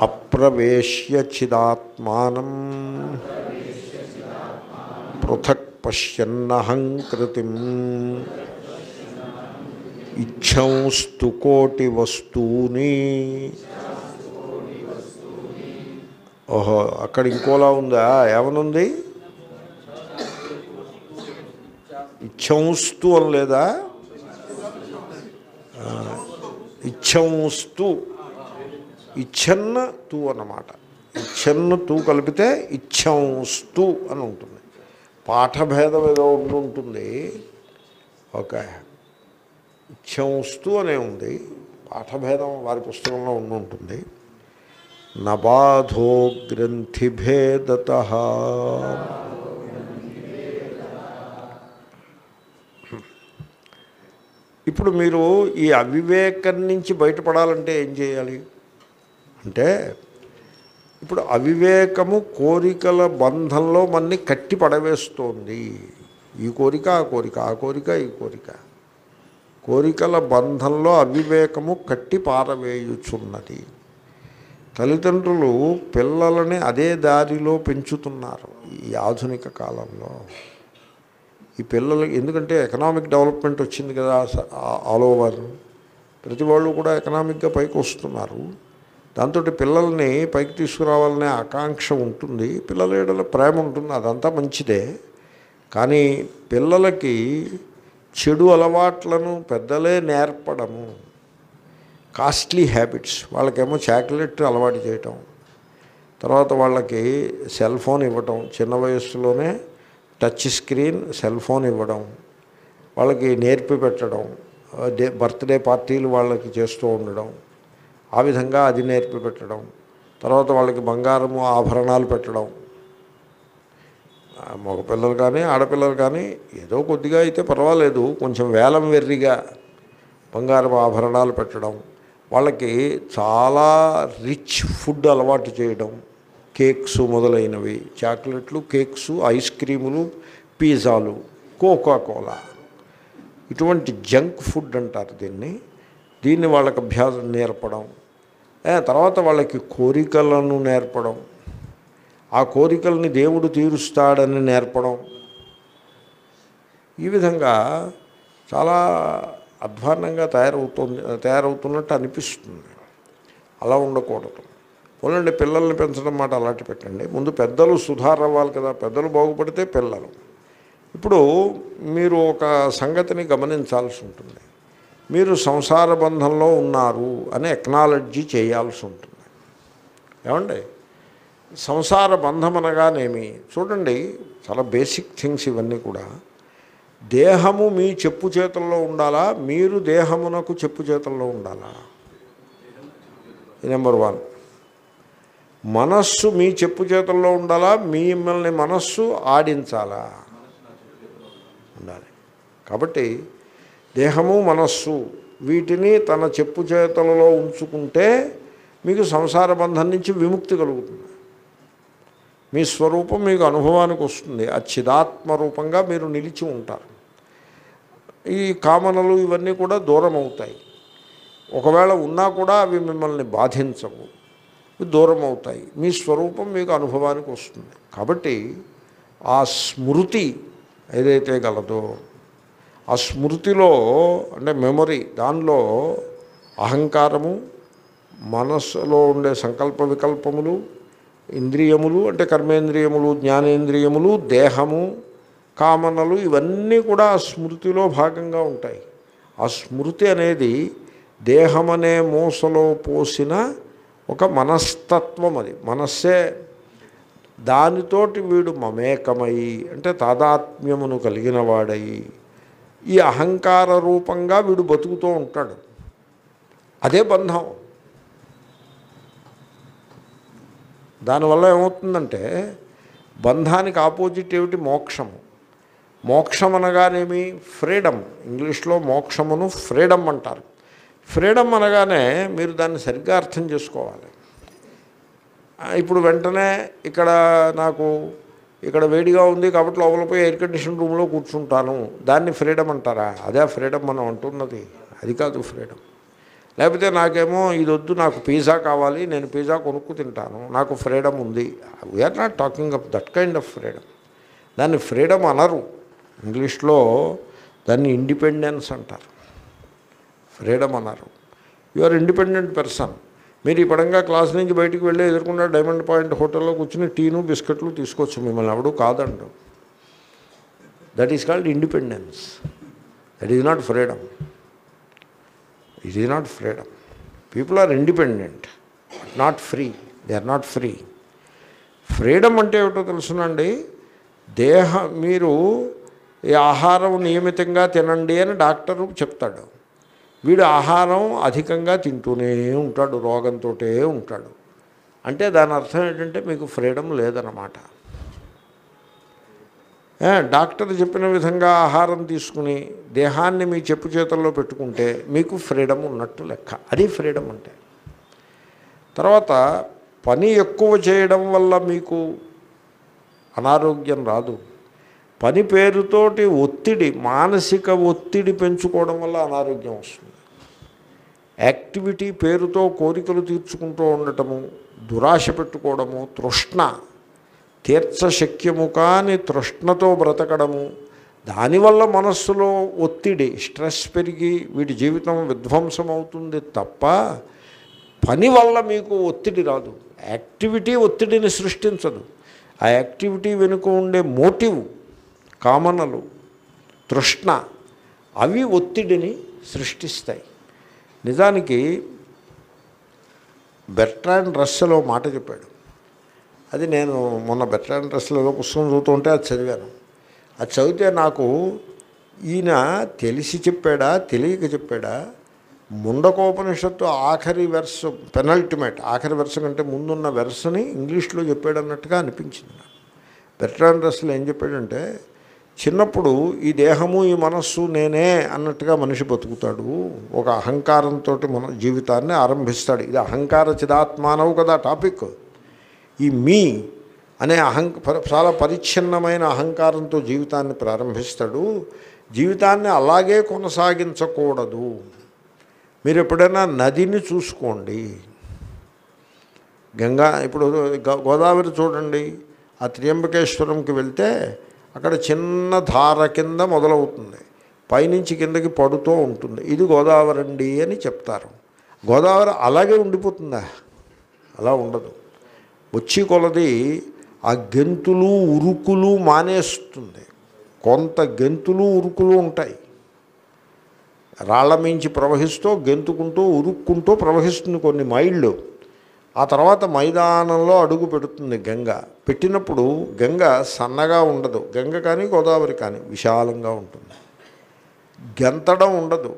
అప్రవేశ్య చిదాత్మానం పృథక్ పశ్యన్నహంకృతిం ఇచ్చంస్తు కోటి వస్తూని ఓహో అక్కడ ఇంకోలా ఉందా? ఏమనుంది? ఇచ్చంస్తు అని లేదా ఇచ్చంస్తు. ఇచ్చన్న తూ అన్నమాట. ఇచ్చన్న తూ కలిపితే ఇచ్చంస్తు అని ఉంటుంది. పాఠభేదం ఏదో ఉంటుంది. ఓకే. ఇచ్చంస్తు అనే ఉంది. పాఠభేదం వారి పుస్తకంలో ఉండి ఉంటుంది. నబాధో గ్రంథిభేదత. ఇప్పుడు మీరు ఈ అవివేకం నుంచి బయటపడాలంటే ఏం చేయాలి? అంటే ఇప్పుడు అవివేకము కోరికల బంధంలో మన్ని కట్టి పడవేస్తోంది. ఈ కోరిక ఆ కోరిక ఆ కోరిక ఈ కోరిక. కోరికల బంధంలో అవివేకము కట్టి పారవేయుచున్నది. తల్లిదండ్రులు పిల్లలని అదే దారిలో పెంచుతున్నారు ఈ ఆధునిక కాలంలో. ఈ పిల్లలకి ఎందుకంటే ఎకనామిక్ డెవలప్మెంట్ వచ్చింది కదా ఆల్ ఓవర్ ప్రతి వాళ్ళు కూడా ఎకనామిక్గా పైకి వస్తున్నారు. దాంతో పిల్లల్ని పైకి తీసుకురావాలనే ఆకాంక్ష ఉంటుంది. పిల్లల ఏడల ప్రేమ ఉంటుంది అదంతా మంచిదే. కానీ పిల్లలకి చెడు అలవాట్లను పెద్దలే నేర్పడము. కాస్ట్లీ హ్యాబిట్స్ వాళ్ళకేమో చాక్లెట్ అలవాటు చేయటం. తర్వాత వాళ్ళకి సెల్ ఫోన్ ఇవ్వటం. చిన్న వయస్సులోనే టచ్ స్క్రీన్ సెల్ ఫోన్ ఇవ్వడం వాళ్ళకి నేర్పి పెట్టడం డే బర్త్డే పార్టీలు వాళ్ళకి చేస్తూ ఉండడం ఆ విధంగా అది నేర్పి పెట్టడం తర్వాత వాళ్ళకి బంగారము ఆభరణాలు పెట్టడం. మగపిల్లలు కానీ ఆడపిల్లలు కానీ ఏదో కొద్దిగా అయితే పర్వాలేదు. కొంచెం వేలం వెర్రిగా బంగారం ఆభరణాలు పెట్టడం వాళ్ళకి చాలా రిచ్ ఫుడ్ అలవాటు చేయడం కేక్స్ మొదలైనవి. చాక్లెట్లు కేక్స్ ఐస్ క్రీములు పిజ్జాలు కోకా కోలా ఇటువంటి జంక్ ఫుడ్ అంటారు దీన్ని. దీన్ని వాళ్ళకి అభ్యాసం నేర్పడం. తర్వాత వాళ్ళకి కోరికలను నేర్పడం. ఆ కోరికల్ని దేవుడు తీరుస్తాడని నేర్పడం. ఈ విధంగా చాలా అధ్వాన్నంగా తయారవుతుంది తయారవుతున్నట్టు అనిపిస్తుంది. అలా ఉండకూడదు. పోలండి పిల్లల్ని పెంచడం మాట అలాంటి పెట్టండి. ముందు పెద్దలు సుధారవ్వాలి కదా పెద్దలు బాగుపడితే పిల్లలు. ఇప్పుడు మీరు ఒక సంగతిని గమనించాల్సి ఉంటుంది. మీరు సంసార బంధంలో ఉన్నారు అని ఎక్నాలజీ చేయాల్సి ఉంటుంది. ఏమండి? సంసార బంధం అనగానేమి? చూడండి చాలా బేసిక్ థింగ్స్ ఇవన్నీ కూడా. దేహము మీ చెప్పు చేతుల్లో ఉండాలా? మీరు దేహమునకు చెప్పు చేతుల్లో ఉండాలా? నెంబర్ వన్ మనస్సు మీ చెప్పు చేతుల్లో ఉండాలా? మిమ్మల్ని మనస్సు ఆడించాలా? ఉండాలి. కాబట్టి దేహము మనస్సు వీటిని తన చెప్పు చేతులలో ఉంచుకుంటే మీకు సంసార బంధం నుంచి విముక్తి కలుగుతుంది. మీ స్వరూపం మీకు అనుభవానికి వస్తుంది. ఆ చిదాత్మ రూపంగా మీరు నిలిచి ఉంటారు. ఈ కామనలు ఇవన్నీ కూడా దూరం అవుతాయి ఒకవేళ ఉన్నా కూడా అవి మిమ్మల్ని బాధించవు. దూరం అవుతాయి మీ స్వరూపం మీకు అనుభవానికి వస్తుంది. కాబట్టి ఆ స్మృతి ఏదైతే గలదో ఆ స్మృతిలో అంటే మెమొరీ దానిలో అహంకారము మనస్సులో ఉండే సంకల్ప వికల్పములు ఇంద్రియములు అంటే కర్మేంద్రియములు జ్ఞానేంద్రియములు దేహము కామనలు ఇవన్నీ కూడా ఆ స్మృతిలో భాగంగా ఉంటాయి. ఆ స్మృతి అనేది దేహమనే మూసలో పోసిన ఒక మనస్తత్వం అది. మనస్సే దానితోటి వీడు మమేకమై అంటే తాదాత్మ్యమును కలిగిన వాడై ఈ అహంకార రూపంగా వీడు బతుకుతూ ఉంటాడు. అదే బంధం. దానివల్ల ఏమవుతుందంటే బంధానికి ఆపోజిట్ ఏమిటి? మోక్షము. మోక్షం అనగానేమి ఫ్రీడమ్. ఇంగ్లీష్లో మోక్షమును ఫ్రీడమ్ అంటారు. ఫ్రీడమ్ అనగానే మీరు దాన్ని సరిగ్గా అర్థం చేసుకోవాలి. ఇప్పుడు వెంటనే ఇక్కడ నాకు ఇక్కడ వేడిగా ఉంది కాబట్టి లోపల పోయి ఎయిర్ కండిషన్ రూమ్లో కూర్చుంటాను. దాన్ని ఫ్రీడమ్ అంటారా? అదే ఫ్రీడమ్ మనం అంటున్నది. అది కాదు ఫ్రీడమ్. లేకపోతే నాకేమో ఇది వద్దు నాకు పిజ్జా కావాలి నేను పిజ్జా కొనుక్కు తింటాను. నాకు ఫ్రీడమ్ ఉంది. We're not talking up that kind of freedom. దాన్ని ఫ్రీడమ్ అనరు. ఇంగ్లీష్లో దాన్ని ఇండిపెండెన్స్ అంటారు. ఫ్రీడమ్ అన్నారు యు ఆర్ ఇండిపెండెంట్ పర్సన్ మీరు ఈ పడంగా క్లాస్ నుంచి బయటికి వెళ్ళి ఎదుర్కొన్న డైమండ్ పాయింట్ హోటల్లో కూర్చుని టీను బిస్కెట్లు తీసుకోవచ్చు మిమ్మల్ని ఎవడు కాదండు. That is called independence that is not freedom it is not freedom people are independent not free they are not free freedom అంటే ఏమిటో తెలుసునండి? దేహ మీరు ఈ ఆహారం నియమితంగా తినండి అని డాక్టరు చెప్తాడు. వీడు ఆహారం అధికంగా తింటూనే ఉంటాడు రోగంతో ఉంటాడు. అంటే దాని అర్థం ఏంటంటే మీకు ఫ్రీడమ్ లేదన్నమాట. డాక్టర్ చెప్పిన విధంగా ఆహారం తీసుకుని దేహాన్ని మీ చెప్పు చేతుల్లో పెట్టుకుంటే మీకు ఫ్రీడమ్ ఉన్నట్టు లెక్క. అది ఫ్రీడమ్ అంటే. తర్వాత పని ఎక్కువ చేయడం వల్ల మీకు అనారోగ్యం రాదు. పని పేరుతోటి ఒత్తిడి మానసిక ఒత్తిడి పెంచుకోవడం వల్ల అనారోగ్యం వస్తుంది. యాక్టివిటీ పేరుతో కోరికలు తీర్చుకుంటూ ఉండటము దురాశ పెట్టుకోవడము తృష్ణ తీర్చశక్యము కాని తృష్ణతో బ్రతకడము దానివల్ల మనస్సులో ఒత్తిడి స్ట్రెస్ పెరిగి వీటి జీవితం విధ్వంసం అవుతుంది తప్ప పని వల్ల మీకు ఒత్తిడి రాదు. యాక్టివిటీ ఒత్తిడిని సృష్టించదు. ఆ యాక్టివిటీ వెనుక ఉండే మోటివ్ కామనలు తృష్ణ అవి ఒత్తిడిని సృష్టిస్తాయి. నిజానికి బెట్రాండ్ రస్సెలో మాట చెప్పాడు. అది నేను మొన్న బెట్రాండ్ రస్సెలో ఏదో పుస్తకం చదువుతుంటే అది చదివాను. అది చదివితే నాకు ఈయన తెలిసి చెప్పాడా తెలియక చెప్పాడా? ముండకోపనిషత్తు ఆఖరి వెర్స్ పెనల్టిమేట్ ఆఖరి వెర్స్ కంటే ముందున్న వెర్స్ని ఇంగ్లీష్లో చెప్పాడు అన్నట్టుగా అనిపించింది నాకు. బెర్ట్రాండ్ రస్సెల్ ఏం చెప్పాడంటే చిన్నప్పుడు ఈ దేహము ఈ మనస్సు నేనే అన్నట్టుగా మనిషి బతుకుతాడు. ఒక అహంకారంతో మన జీవితాన్ని ఆరంభిస్తాడు. ఇది అహంకార చిదాత్మానవు కదా టాపిక్. ఈ మీ అనే అహంక చాలా పరిచ్ఛిన్నమైన అహంకారంతో జీవితాన్ని ప్రారంభిస్తాడు. జీవితాన్ని అలాగే కొనసాగించకూడదు. మీరు ఎప్పుడైనా నదిని చూసుకోండి. గంగా ఇప్పుడు గ- గోదావరి చూడండి. ఆ త్రియంబకేశ్వరంకి వెళ్తే అక్కడ చిన్న ధార కింద మొదలవుతుంది. పైనుంచి కిందకి పడుతూ ఉంటుంది. ఇది గోదావరి అండి అని చెప్తారు. గోదావరి అలాగే ఉండిపోతుందా? అలా ఉండదు. వచ్చి కొలది ఆ గెంతులు ఉరుకులు మానేస్తుంది. కొంత గెంతులు ఉరుకులు ఉంటాయి. రాళ్ళ మించి ప్రవహిస్తూ గెంతుకుంటూ ఉరుక్కుంటూ ప్రవహిస్తుంది కొన్ని మైళ్ళు. ఆ తర్వాత మైదానంలో అడుగు పెడుతుంది గంగ. పెట్టినప్పుడు గంగ సన్నగా ఉండదు. గంగ కానీ గోదావరి కానీ విశాలంగా ఉంటుంది. గెంతడం ఉండదు.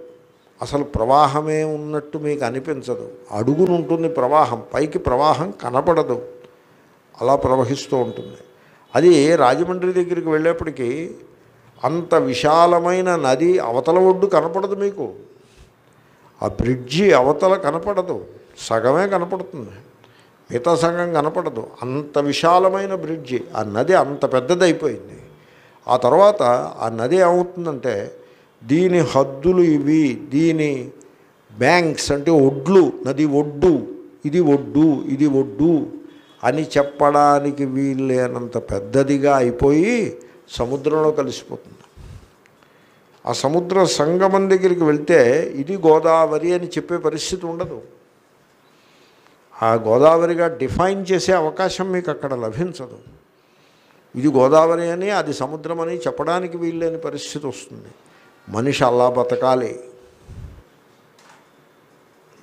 అసలు ప్రవాహమే ఉన్నట్టు మీకు అనిపించదు. అడుగునుంటుంది ప్రవాహం. పైకి ప్రవాహం కనపడదు. అలా ప్రవహిస్తూ ఉంటుంది. అది రాజమండ్రి దగ్గరికి వెళ్ళేప్పటికీ అంత విశాలమైన నది అవతల ఒడ్డు కనపడదు మీకు. ఆ బ్రిడ్జి అవతల కనపడదు. సగమే కనపడుతుంది. మిగతా సగం కనపడదు. అంత విశాలమైన బ్రిడ్జి ఆ నది అంత పెద్దదైపోయింది. ఆ తర్వాత ఆ నది ఏమవుతుందంటే దీని హద్దులు ఇవి దీని బ్యాంక్స్ అంటే ఒడ్లు నది ఒడ్డు ఇది ఒడ్డు ఇది ఒడ్డు అని చెప్పడానికి వీల్లేనంత పెద్దదిగా అయిపోయి సముద్రంలో కలిసిపోతుంది. ఆ సముద్ర సంగమం దగ్గరికి వెళ్తే ఇది గోదావరి అని చెప్పే పరిస్థితి ఉండదు. ఆ గోదావరిగా డిఫైన్ చేసే అవకాశం మీకు అక్కడ లభించదు. ఇది గోదావరి అని అది సముద్రం అని చెప్పడానికి వీల్లేని పరిస్థితి వస్తుంది. మనిషి అలా బతకాలి.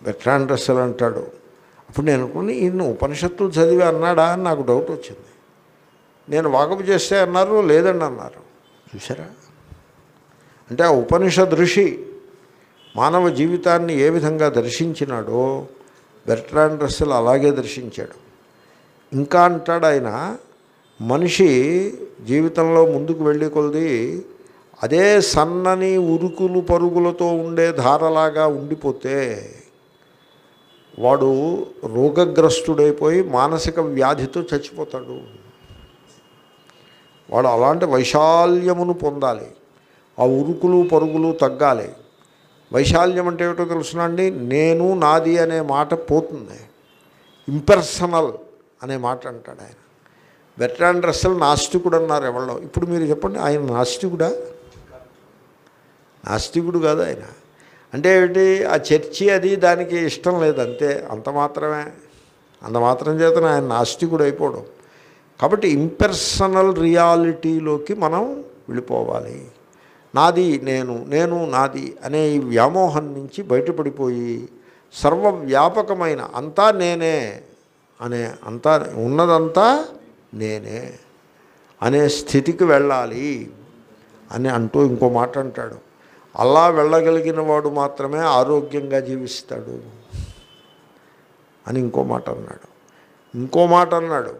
బెట్రాన్ రస్సెల్ అంటాడు. అప్పుడు నేను అనుకుని ఈయన ఉపనిషత్తులు చదివి అన్నాడా? అని నాకు డౌట్ వచ్చింది. నేను వాకపు చేస్తే అన్నారు లేదండి అన్నారు. చూసారా అంటే ఆ ఉపనిషద్ ఋషి మానవ జీవితాన్ని ఏ విధంగా దర్శించినాడో బెర్ట్రాన్ రస్సెల్ అలాగే దర్శించాడు. ఇంకా అంటాడు ఆయన మనిషి జీవితంలో ముందుకు వెళ్ళి కొలది అదే సన్నని ఉరుకులు పరుగులతో ఉండే ధారలాగా ఉండిపోతే వాడు రోగగ్రస్తుడైపోయి మానసిక వ్యాధితో చచ్చిపోతాడు. వాడు అలాంటి వైశాల్యమును పొందాలి. ఆ ఉరుకులు పరుగులు తగ్గాలి. వైశాల్యం అంటే ఏమిటో తెలుసునండి నేను నాది అనే మాట పోతుంది. ఇంపర్సనల్ అనే మాట అంటాడు ఆయన. బెట్రాండ్ రస్సెల్ నాస్తికుడు అన్నారు ఎవరో. ఇప్పుడు మీరు చెప్పండి ఆయన నాస్తికుడా? నాస్తికుడు కాదు ఆయన. అంటే ఏమిటి? ఆ చర్చి అది దానికి ఇష్టం లేదు అంతే. అంత మాత్రమే. అంత మాత్రం చేతనే ఆయన నాస్తికుడు అయిపోవడం. కాబట్టి ఇంపర్సనల్ రియాలిటీలోకి మనం వెళ్ళిపోవాలి. నాది నేను నేను నాది అనే ఈ వ్యామోహం నుంచి బయటపడిపోయి సర్వవ్యాపకమైన అంతా నేనే అనే అంతా ఉన్నదంతా నేనే అనే స్థితికి వెళ్ళాలి అని అంటూ ఇంకో మాట అంటాడు. అలా వెళ్ళగలిగిన వాడు మాత్రమే ఆరోగ్యంగా జీవిస్తాడు అని ఇంకో మాట అన్నాడు. ఇంకో మాట అన్నాడు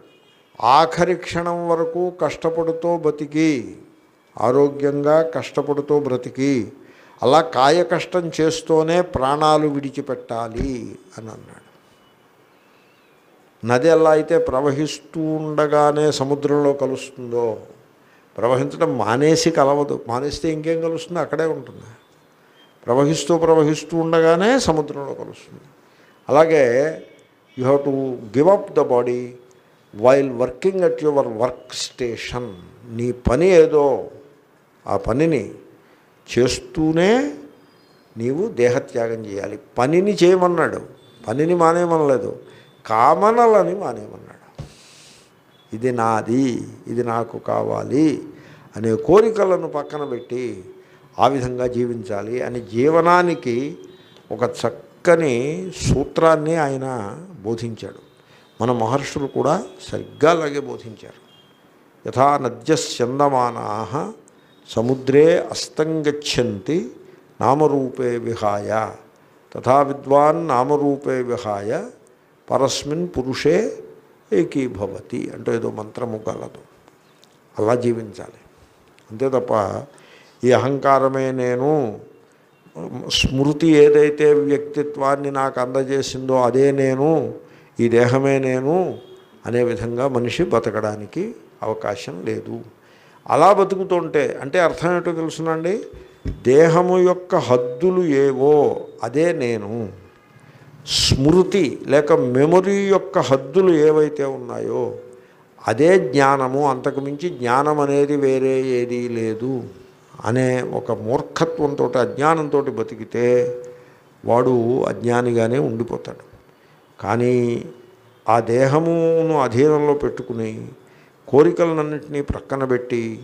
ఆఖరి క్షణం వరకు కష్టపడుతూ బతికి ఆరోగ్యంగా కష్టపడుతూ బ్రతికి అలా కాయ కష్టం చేస్తూనే ప్రాణాలు విడిచిపెట్టాలి అని అన్నాడు. నది ఎలా అయితే ప్రవహిస్తూ ఉండగానే సముద్రంలో కలుస్తుందో ప్రవహించడం మానేసి కలవదు. మానేస్తే ఇంకేం కలుస్తుంది? అక్కడే ఉంటుంది. ప్రవహిస్తూ ప్రవహిస్తూ ఉండగానే సముద్రంలో కలుస్తుంది. అలాగే you have to give up the body while working at your work station. నీ పని ఏదో ఆ పనిని చేస్తూనే నీవు దేహత్యాగం చేయాలి. పనిని చేయమన్నాడు. పనిని మానేయమనలేదు కామనలని మానేయమన్నాడు ఇది నాది ఇది నాకు కావాలి అనే కోరికలను పక్కన పెట్టి ఆ విధంగా జీవించాలి అని జీవనానికి ఒక చక్కని సూత్రాన్ని ఆయన బోధించాడు. మన మహర్షులు కూడా సరిగ్గా అలాగే బోధించారు. యథా నద్యస్యందమానా సముద్రే అస్తంగచ్చంతి నామరూపే విహాయ. తథా విద్వాన్ నామరూపే విహాయ పరస్మిన్ పురుషే ఏకీభవతి అంటే ఏదో మంత్రము కలదు. అలా జీవించాలి. అంతే తప్ప ఈ అహంకారమే నేను స్మృతి ఏదైతే వ్యక్తిత్వాన్ని నాకు అందజేసిందో అదే నేను ఈ దేహమే నేను అనే విధంగా మనిషి బతకడానికి అవకాశం లేదు. అలా బతుకుతుంటే అంటే అర్థం ఏంటో తెలుసునండి? దేహము యొక్క హద్దులు ఏవో అదే నేను. స్మృతి లేక మెమొరీ యొక్క హద్దులు ఏవైతే ఉన్నాయో అదే జ్ఞానము. అంతకుమించి జ్ఞానం అనేది వేరే ఏదీ లేదు అనే ఒక మూర్ఖత్వంతో అజ్ఞానంతో బతికితే వాడు అజ్ఞానిగానే ఉండిపోతాడు. కానీ ఆ దేహమును అధీనంలో పెట్టుకుని కోరికలన్నింటినీ ప్రక్కన పెట్టి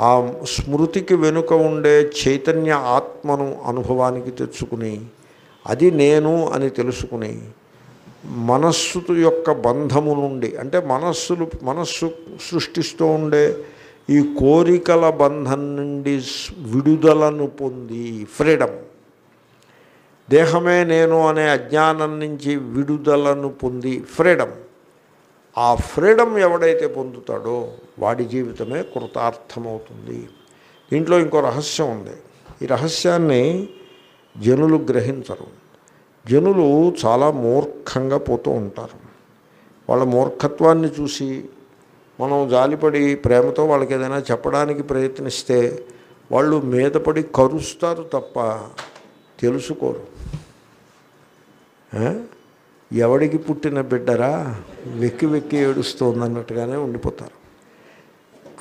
ఆ స్మృతికి వెనుక ఉండే చైతన్య ఆత్మను అనుభవానికి తెచ్చుకుని అది నేను అని తెలుసుకుని మనస్సు యొక్క బంధము నుండి అంటే మనస్సులు మనస్సు సృష్టిస్తూ ఉండే ఈ కోరికల బంధం నుండి విడుదలను పొంది ఫ్రీడమ్. దేహమే నేను అనే అజ్ఞానం నుంచి విడుదలను పొంది ఫ్రీడమ్. ఆ ఫ్రీడమ్ ఎవడైతే పొందుతాడో వాడి జీవితమే కృతార్థమవుతుంది. దీంట్లో ఇంకో రహస్యం ఉంది. ఈ రహస్యాన్ని జనులు గ్రహించరు. జనులు చాలా మూర్ఖంగా పోతూ ఉంటారు. వాళ్ళ మూర్ఖత్వాన్ని చూసి మనం జాలిపడి ప్రేమతో వాళ్ళకి ఏదైనా చెప్పడానికి ప్రయత్నిస్తే వాళ్ళు మీద పడి కరుస్తారు తప్ప తెలుసుకోరు. ఎవడికి పుట్టిన బిడ్డరా? వెక్కి వెక్కి ఏడుస్తోందన్నట్టుగానే ఉండిపోతారు.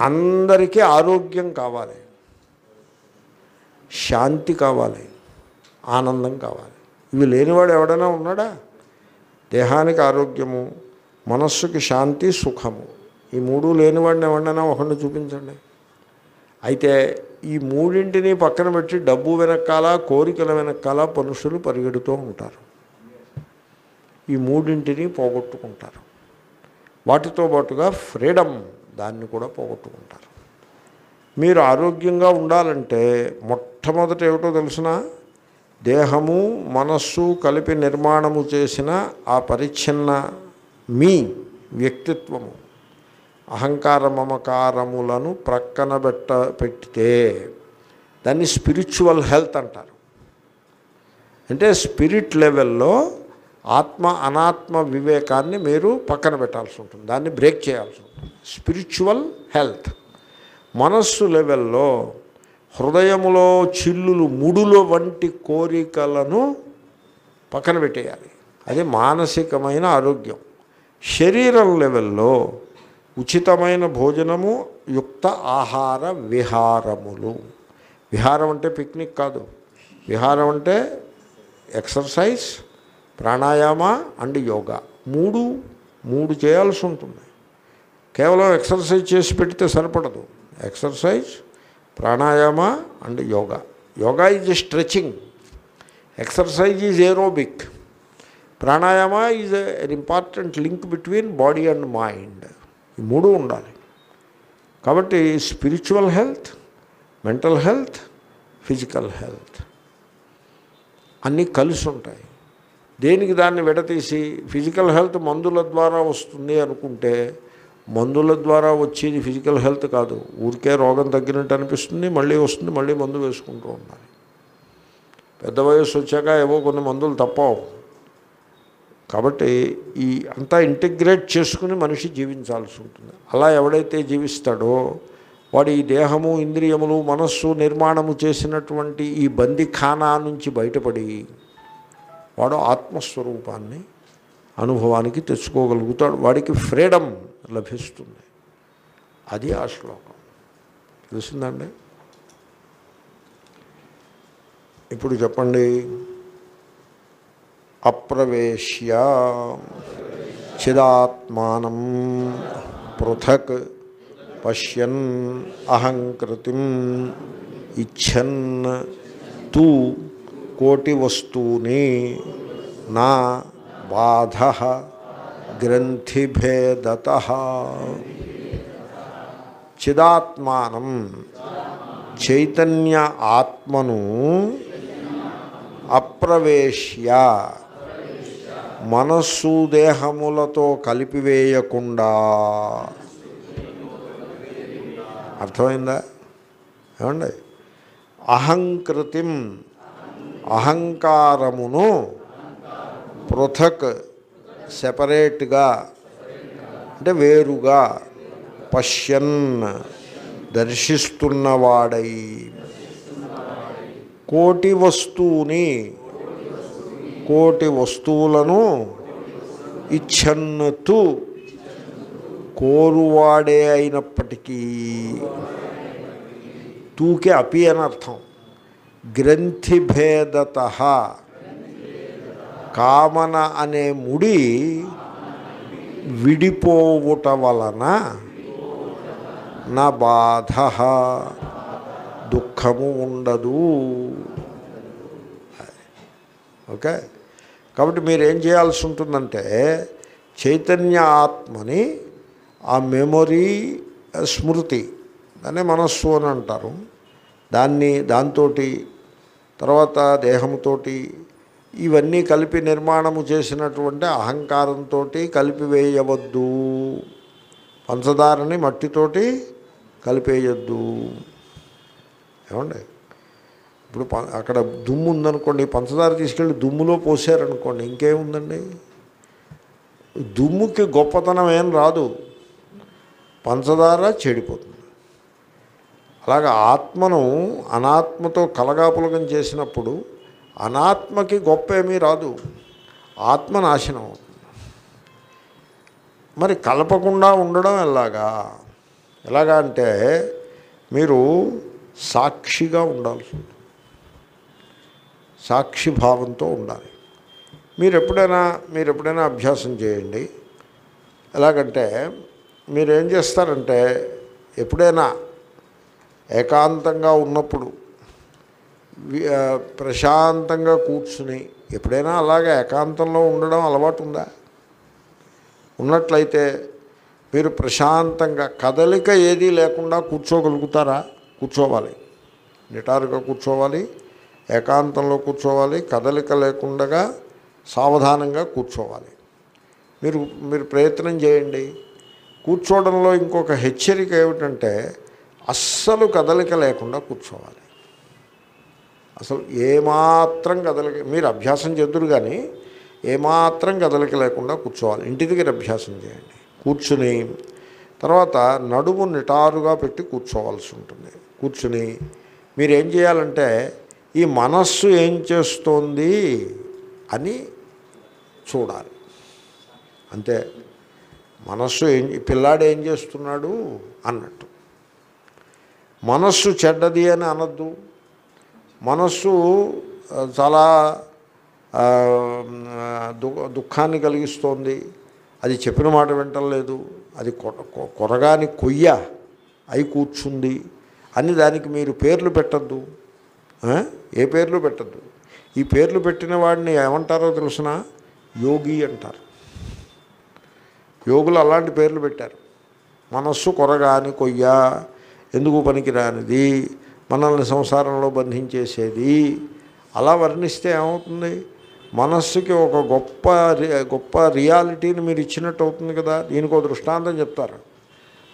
అందరికీ ఆరోగ్యం కావాలి. శాంతి కావాలి. ఆనందం కావాలి. ఇవి లేనివాడు ఎవడైనా ఉన్నాడా? దేహానికి ఆరోగ్యము మనస్సుకి శాంతి సుఖము. ఈ మూడు లేనివాడిని ఎవడైనా ఒకరిని చూపించండి. అయితే ఈ మూడింటిని పక్కన పెట్టి డబ్బు వెనకాల కోరికల వెనకాల మనుషులు పరిగెడుతూ ఉంటారు. ఈ మూడింటిని పోగొట్టుకుంటారు. వాటితో పాటుగా ఫ్రీడమ్ దాన్ని కూడా పోగొట్టుకుంటారు. మీరు ఆరోగ్యంగా ఉండాలంటే మొట్టమొదట ఏమిటో తెలిసిన? దేహము మనస్సు కలిపి నిర్మాణము చేసిన ఆ పరిచ్ఛిన్న మీ వ్యక్తిత్వము. అహంకార మమకారములను ప్రక్కన పెట్ట పెట్టితే దాన్ని స్పిరిచువల్ హెల్త్ అంటారు. అంటే స్పిరిట్ లెవెల్లో ఆత్మ అనాత్మ వివేకాన్ని మీరు పక్కన పెట్టాల్సి ఉంటుంది. దాన్ని బ్రేక్ చేయాల్సి ఉంటుంది. Spiritual health. మనస్సు లెవెల్లో హృదయములో చిల్లులు ముడుల వంటి కోరికలను పక్కన పెట్టేయాలి. అది మానసికమైన ఆరోగ్యం. శరీరం లెవెల్లో ఉచితమైన భోజనము యుక్త ఆహార విహారములు. విహారం అంటే పిక్నిక్ కాదు. విహారం అంటే ఎక్సర్సైజ్ ప్రాణాయామ అండ్ యోగా. మూడు మూడు చేయాల్సి ఉంటుంది. కేవలం ఎక్సర్సైజ్ చేసి పెడితే సరిపడదు. Exercise pranayama and yoga. Yoga is stretching. Exercise is aerobic. Pranayama is an important link between body and mind. ఈ మూడు ఉండాలి. కాబట్టి spiritual health mental health physical health అన్నీ కలిసి ఉంటాయి. దేనికి దాన్ని విడతీసి? ఫిజికల్ హెల్త్ మందుల ద్వారా వస్తుంది అనుకుంటే మందుల ద్వారా వచ్చేది ఫిజికల్ హెల్త్ కాదు. ఊరికే రోగం తగ్గినట్టు అనిపిస్తుంది మళ్ళీ వస్తుంది మళ్ళీ మందు వేసుకుంటూ ఉండాలి. పెద్ద వయస్సు వచ్చాక ఏవో కొన్ని మందులు తప్పవు. కాబట్టి ఈ అంతా ఇంటిగ్రేట్ చేసుకుని మనిషి జీవించాల్సి ఉంటుంది. అలా ఎవడైతే జీవిస్తాడో వాడు ఈ దేహము ఇంద్రియములు మనస్సు నిర్మాణము చేసినటువంటి ఈ బందిఖానా నుంచి బయటపడి వాడు ఆత్మస్వరూపాన్ని అనుభవానికి తెచ్చుకోగలుగుతాడు. వాడికి ఫ్రీడమ్ లభిస్తుంది. అది ఆ శ్లోకం. తెలిసిందండి? ఇప్పుడు చెప్పండి. అప్రవేశ్య చిదాత్మానం పృథక్ పశ్యన్ అహంకృతిం ఇచ్చన్ తూ కోటి వస్తూని నా బాధ గ్రంథిభేదత. చిదాత్మానం చైతన్య ఆత్మను అప్రవేశ్య మనస్సు దేహములతో కలిపివేయకుండా. అర్థమైందా? ఏమండి? అహంకృతిం అహంకారమును పృథక్ సెపరేట్గా అంటే వేరుగా పశ్యన్ దర్శిస్తున్నవాడై. కోటి వస్తువుని కోటి వస్తువులను ఇచ్చన్నతు కోరువాడే అయినప్పటికీ తూకే అపి అని అర్థం. గ్రంథిభేదత. కామన అనే ముడి విడిపోవుట వలన నా బాధ దుఃఖము ఉండదు. ఓకే? కాబట్టి మీరు ఏం చేయాల్సి ఉంటుందంటే చైతన్య ఆత్మని ఆ మెమొరీ స్మృతి దాన్ని మనస్సు అని అంటారు. దాన్ని దాంతో తర్వాత దేహముతోటి ఇవన్నీ కలిపి నిర్మాణము చేసినటువంటి అహంకారంతో కలిపివేయవద్దు. పంచదారని మట్టితోటి కలిపేయద్దు. ఏమండి? ఇప్పుడు ప- అక్కడ దుమ్ము ఉందనుకోండి పంచదార తీసుకెళ్ళి దుమ్ములో పోసారనుకోండి ఇంకేముందండి? దుమ్ముకి గొప్పతనం ఏం రాదు. పంచదార చెడిపోతుంది. అలాగా ఆత్మను అనాత్మతో కలగాపులగం చేసినప్పుడు అనాత్మకి గొప్ప ఏమీ రాదు. ఆత్మ నాశనం అవుతుంది. మరి కలపకుండా ఉండడం ఎలాగా? ఎలాగా అంటే మీరు సాక్షిగా ఉండాల్సి ఉంటుంది. సాక్షి భావంతో ఉండాలి. మీరు ఎప్పుడైనా మీరు ఎప్పుడైనా అభ్యాసం చేయండి. ఎలాగంటే మీరు ఏం చేస్తారంటే ఎప్పుడైనా ఏకాంతంగా ఉన్నప్పుడు ప్రశాంతంగా కూర్చుని ఎప్పుడైనా అలాగే ఏకాంతంలో ఉండడం అలవాటు ఉందా? ఉన్నట్లయితే మీరు ప్రశాంతంగా కదలిక ఏదీ లేకుండా కూర్చోగలుగుతారా? కూర్చోవాలి. నిటారుగా కూర్చోవాలి ఏకాంతంలో కూర్చోవాలి కదలిక లేకుండా సావధానంగా కూర్చోవాలి. మీరు మీరు ప్రయత్నం చేయండి. కూర్చోవడంలో ఇంకొక హెచ్చరిక ఏమిటంటే అస్సలు కదలిక లేకుండా కూర్చోవాలి. అసలు ఏమాత్రం కదలిక మీరు అభ్యాసం చేద్దరు కానీ ఏమాత్రం కదలిక లేకుండా కూర్చోవాలి. ఇంటి దగ్గర అభ్యాసం చేయండి. కూర్చుని తర్వాత నడుము నిటారుగా పెట్టి కూర్చోవాల్సి ఉంటుంది. కూర్చుని మీరేం చేయాలంటే ఈ మనస్సు ఏం చేస్తోంది అని చూడాలి. అంతే. మనస్సు ఏం పిల్లాడు ఏం చేస్తున్నాడు అన్నట్టు. మనస్సు చెడ్డది అని అనద్దు. మనస్సు చాలా దు- దుఃఖాన్ని కలిగిస్తోంది. అది చెప్పిన మాట వింటలేదు. అది కొ- కొరగాని కొయ్య అయి కూర్చుంది. అని దానికి మీరు పేర్లు పెట్టద్దు. ఏ పేర్లు పెట్టద్దు? ఈ పేర్లు పెట్టిన వాడిని ఏమంటారో తెలిసిన? యోగి అంటారు. యోగులు అలాంటి పేర్లు పెట్టారు. మనస్సు కొరగాని కొయ్య ఎందుకు పనికిరానిది? మనల్ని సంసారంలో బంధించేసేది? అలా వర్ణిస్తే ఏమవుతుంది? మనస్సుకి ఒక గొప్ప రి- గొప్ప రియాలిటీని మీరు ఇచ్చినట్టు అవుతుంది కదా? దీనికి ఒక దృష్టాంతం చెప్తారు.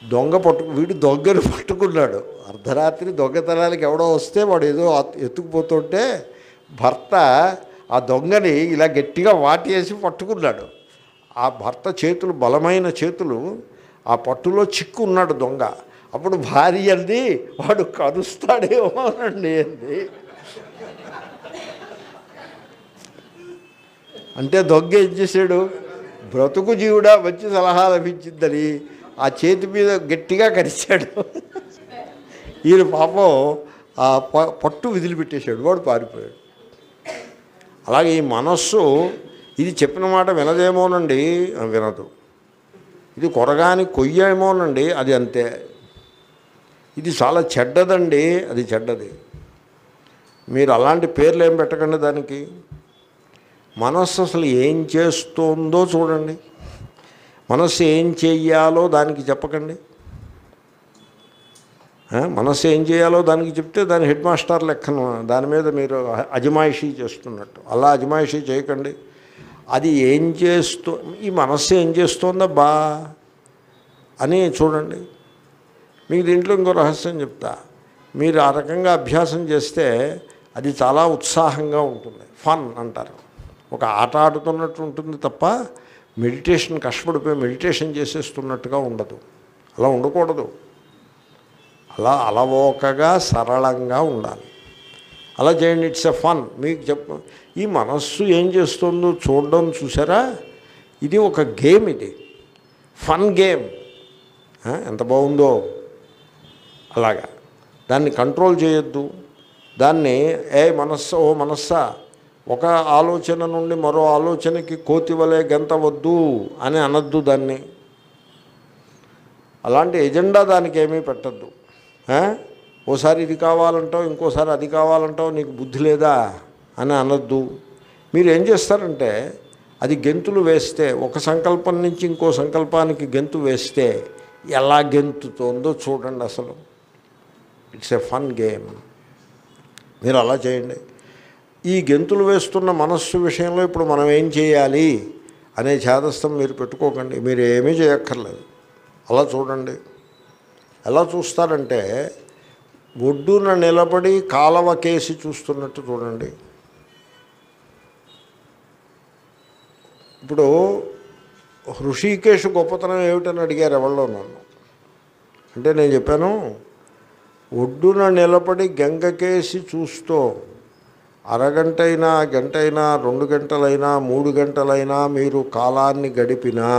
దొంగ పట్టు వీడు దొంగను పట్టుకున్నాడు. అర్ధరాత్రి దొంగతనానికి ఎవడో వస్తే వాడు ఏదో ఎత్తుకుపోతుంటే భర్త ఆ దొంగని ఇలా గట్టిగా వాటేసి పట్టుకున్నాడు. ఆ భర్త చేతులు బలమైన చేతులు ఆ పట్టులో చిక్కు ఉన్నాడు దొంగ. అప్పుడు భార్య అంది వాడు కరుస్తాడేమోనండి అంది. అంటే దొంగ ఏం చేశాడు? బ్రతుకు జీవుడా మంచి సలహా లభించిందని ఆ చేతి మీద గట్టిగా కరిచాడు. ఈయన పాపం ఆ ప- పట్టు వదిలిపెట్టేశాడు వాడు పారిపోయాడు. అలాగే ఈ మనస్సు ఇది చెప్పిన మాట వినదేమోనండి? వినదు. ఇది కొరగాని కొయ్యేమోనండి? అది అంతే. ఇది చాలా చెడ్డదండి అది చెడ్డది. మీరు అలాంటి పేర్లు ఏం పెట్టకండి దానికి. మనస్సు అసలు ఏం చేస్తోందో చూడండి. మనస్సు ఏం చెయ్యాలో దానికి చెప్పకండి. మనస్సు ఏం చేయాలో దానికి చెప్తే దాని హెడ్ మాస్టర్ లెక్కన దాని మీద మీరు అజమాయిషీ చేస్తున్నట్టు. అలా అజమాయిషీ చేయకండి. అది ఏం చేస్తూ ఈ మనస్సు ఏం చేస్తోందబ్బా అని చూడండి. మీకు దీంట్లో ఇంకో రహస్యం చెప్తా. మీరు ఆ రకంగా అభ్యాసం చేస్తే అది చాలా ఉత్సాహంగా ఉంటుంది. ఫన్ అంటారు. ఒక ఆట ఆడుతున్నట్టు ఉంటుంది తప్ప మెడిటేషన్ కష్టపడిపోయి మెడిటేషన్ చేసేస్తున్నట్టుగా ఉండదు. అలా ఉండకూడదు. అలా అలవోకగా సరళంగా ఉండాలి. అలా చేయండి ఇట్స్ ఎ ఫన్. మీకు చెప్ప ఈ మనస్సు ఏం చేస్తుందో చూడడం చూసారా? ఇది ఒక గేమ్ ఇది. Fun game. ఎంత బాగుందో. అలాగా. దాన్ని కంట్రోల్ చేయొద్దు. దాన్ని ఏ మనస్సు ఓ మనస్సా ఒక ఆలోచన నుండి మరో ఆలోచనకి కోతివలే గెంతవద్దు అని అనద్దు దాన్ని. అలాంటి ఎజెండా దానికి ఏమీ పెట్టద్దు. ఓసారి ఇది కావాలంటావు ఇంకోసారి అది కావాలంటావు నీకు బుద్ధి లేదా అని అనద్దు. మీరు ఏం చేస్తారంటే అది గెంతులు వేస్తే ఒక సంకల్పం నుంచి ఇంకో సంకల్పానికి గెంతు వేస్తే ఎలా గెంతుతోందో చూడండి అసలు. It's a fun game. మీరు అలా చేయండి. ఈ గెంతులు వేస్తున్న మనస్సు విషయంలో ఇప్పుడు మనం ఏం చేయాలి అనే ఛాదస్థం మీరు పెట్టుకోకండి. మీరు ఏమీ చేయక్కర్లేదు. అలా చూడండి. ఎలా చూస్తారంటే ఒడ్డున నిలబడి కాలవ కేసి చూస్తున్నట్టు చూడండి. ఇప్పుడు హృషికేశ్ గొప్పతనం ఏమిటని అడిగారు ఎవరిలో నన్ను. అంటే నేను చెప్పాను ఒడ్డున నిలబడి గంగకేసి చూస్తూ అరగంటైనా గంటైనా రెండు గంటలైనా మూడు గంటలైనా మీరు కాలాన్ని గడిపినా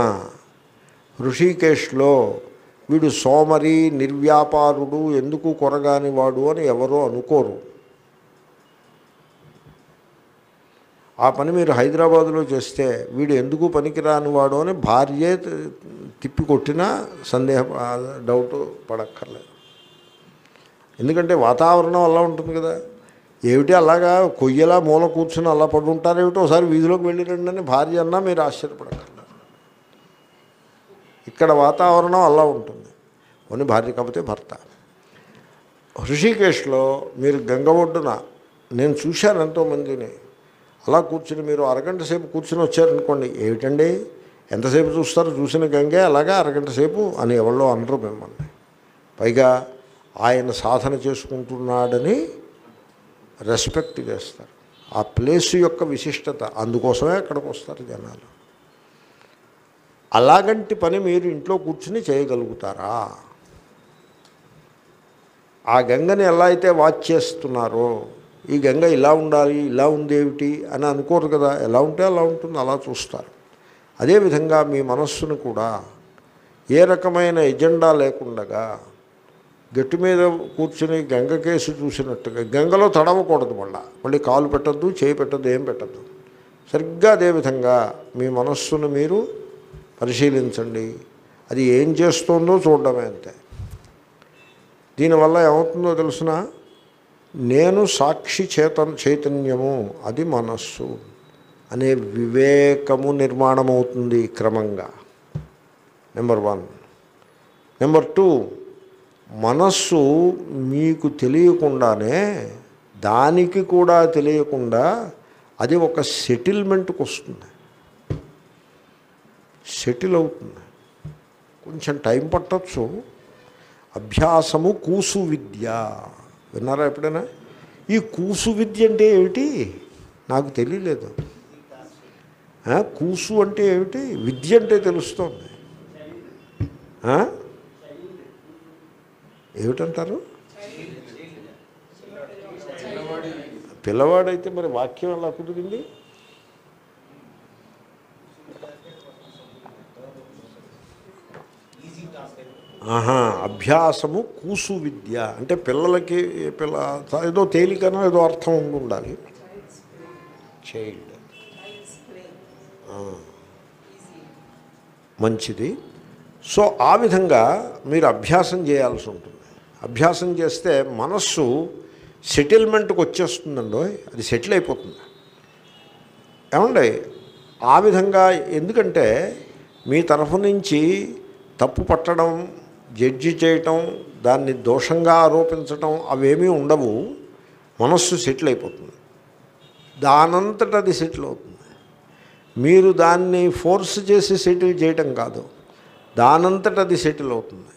ఋషికేశ్లో వీడు సోమరి నిర్వ్యాపారుడు ఎందుకు కొరగాని వాడు అని ఎవరో అనుకోరు. ఆ పని మీరు హైదరాబాదులో చేస్తే వీడు ఎందుకు పనికిరాని వాడు అని భార్యే తిప్పికొట్టినా సందేహ డౌట్ పడక్కర్లేదు. ఎందుకంటే వాతావరణం అలా ఉంటుంది కదా. ఏమిటి అలాగా కొయ్యలా మూల కూర్చుని అలా పడి ఏమిటి ఒకసారి వీధిలోకి వెళ్ళిరండి అని భార్య అన్నా మీరు ఆశ్చర్యపడక్కర్లేదు ఇక్కడ వాతావరణం అలా ఉంటుంది. కొన్ని భార్య కాకపోతే భర్త. హృషికేశ్లో మీరు గంగ ఒడ్డున నేను చూశాను ఎంతోమందిని. అలా కూర్చుని మీరు అరగంట సేపు కూర్చుని వచ్చారనుకోండి ఏమిటండి? ఎంతసేపు చూస్తారు? చూసిన గంగే అలాగా అరగంట సేపు అని ఎవరో అనరు మిమ్మల్ని. పైగా ఆయన సాధన చేసుకుంటున్నాడని రెస్పెక్ట్ చేస్తారు. ఆ ప్లేస్ యొక్క విశిష్టత అందుకోసమే అక్కడికి వస్తారు జనాలు. అలాగంటి పని మీరు ఇంట్లో కూర్చుని చేయగలుగుతారా? ఆ గంగని ఎలా అయితే వాచ్ చేస్తున్నారో ఈ గంగ ఇలా ఉండాలి ఇలా ఉందేమిటి అని అనుకోరు కదా. ఎలా ఉంటే అలా ఉంటుంది అలా చూస్తారు. అదేవిధంగా మీ మనస్సును కూడా ఏ రకమైన ఎజెండా లేకుండగా గట్టి మీద కూర్చుని గంగ కేసు చూసినట్టుగా గంగలో తడవకూడదు మళ్ళా. మళ్ళీ కాలు పెట్టద్దు చేయి పెట్టద్దు ఏం పెట్టద్దు. సరిగ్గా అదేవిధంగా మీ మనస్సును మీరు పరిశీలించండి. అది ఏం చేస్తుందో చూడడమే అంతే. దీనివల్ల ఏమవుతుందో తెలిసిన? నేను సాక్షి చేతన్ చైతన్యము అది మనస్సు అనే వివేకము నిర్మాణం అవుతుంది క్రమంగా. Number one. నెంబర్ టూ మనస్సు మీకు తెలియకుండానే దానికి కూడా తెలియకుండా అది ఒక సెటిల్మెంట్కి వస్తుంది. సెటిల్ అవుతుంది. కొంచెం టైం పట్టచ్చు. అభ్యాసము కూసు విద్య. విన్నారా ఎప్పుడైనా? ఈ కూసు విద్య అంటే ఏమిటి? నాకు తెలియలేదు. కూసు అంటే ఏమిటి? విద్య అంటే తెలుస్తోంది. ఏమిటంటారు? పిల్లవాడైతే మరి వాక్యం ఎలా కుదిరింది ఆహా అభ్యాసము కూసు విద్య. అంటే పిల్లలకి పిల్ల ఏదో తేలికనో ఏదో అర్థం ఉండాలి. చైల్డ్ మంచిది. సో ఆ విధంగా మీరు అభ్యాసం చేయాల్సి ఉంటుంది. అభ్యాసం చేస్తే మనస్సు సెటిల్మెంట్కి వచ్చేస్తుందండో అది సెటిల్ అయిపోతుంది. ఏమండి? ఆ విధంగా ఎందుకంటే మీ తరఫు నుంచి తప్పు పట్టడం జడ్జి చేయటం దాన్ని దోషంగా ఆరోపించటం అవేమీ ఉండవు. మనస్సు సెటిల్ అయిపోతుంది. దానంతట అది సెటిల్ అవుతుంది. మీరు దాన్ని ఫోర్స్ చేసి సెటిల్ చేయటం కాదు. దానంతట అది సెటిల్ అవుతుంది.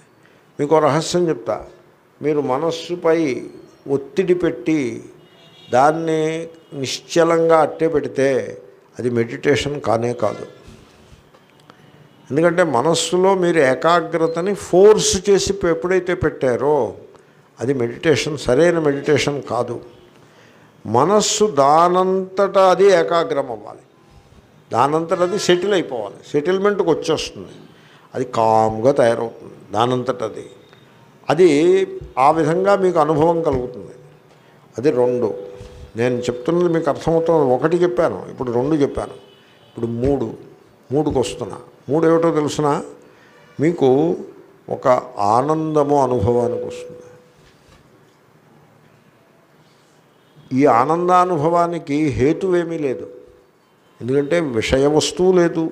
మీకు రహస్యం చెప్తా. మీరు మనస్సుపై ఒత్తిడి పెట్టి దాన్ని నిశ్చలంగా అట్టే పెడితే అది మెడిటేషన్ కానే కాదు. ఎందుకంటే మనస్సులో మీరు ఏకాగ్రతని ఫోర్స్ చేసి ఎప్పుడైతే పెట్టారో అది మెడిటేషన్ సరైన మెడిటేషన్ కాదు. మనస్సు దానంతటా అది ఏకాగ్రం అవ్వాలి దానంతట అది సెటిల్ అయిపోవాలి. సెటిల్మెంట్కి వచ్చేస్తుంది అది కామ్గా తయారవుతుంది. దానంతట అది అది ఆ విధంగా మీకు అనుభవం కలుగుతుంది. అది రెండు. నేను చెప్తున్నది మీకు అర్థమవుతుంది ఒకటి చెప్పాను ఇప్పుడు రెండు చెప్పాను. ఇప్పుడు మూడు మూడుకు వస్తున్నా. మూడు ఏమిటో తెలుసిన? మీకు ఒక ఆనందము అనుభవానికి వస్తుంది. ఈ ఆనందానుభవానికి హేతువేమీ లేదు. ఎందుకంటే విషయ వస్తువు లేదు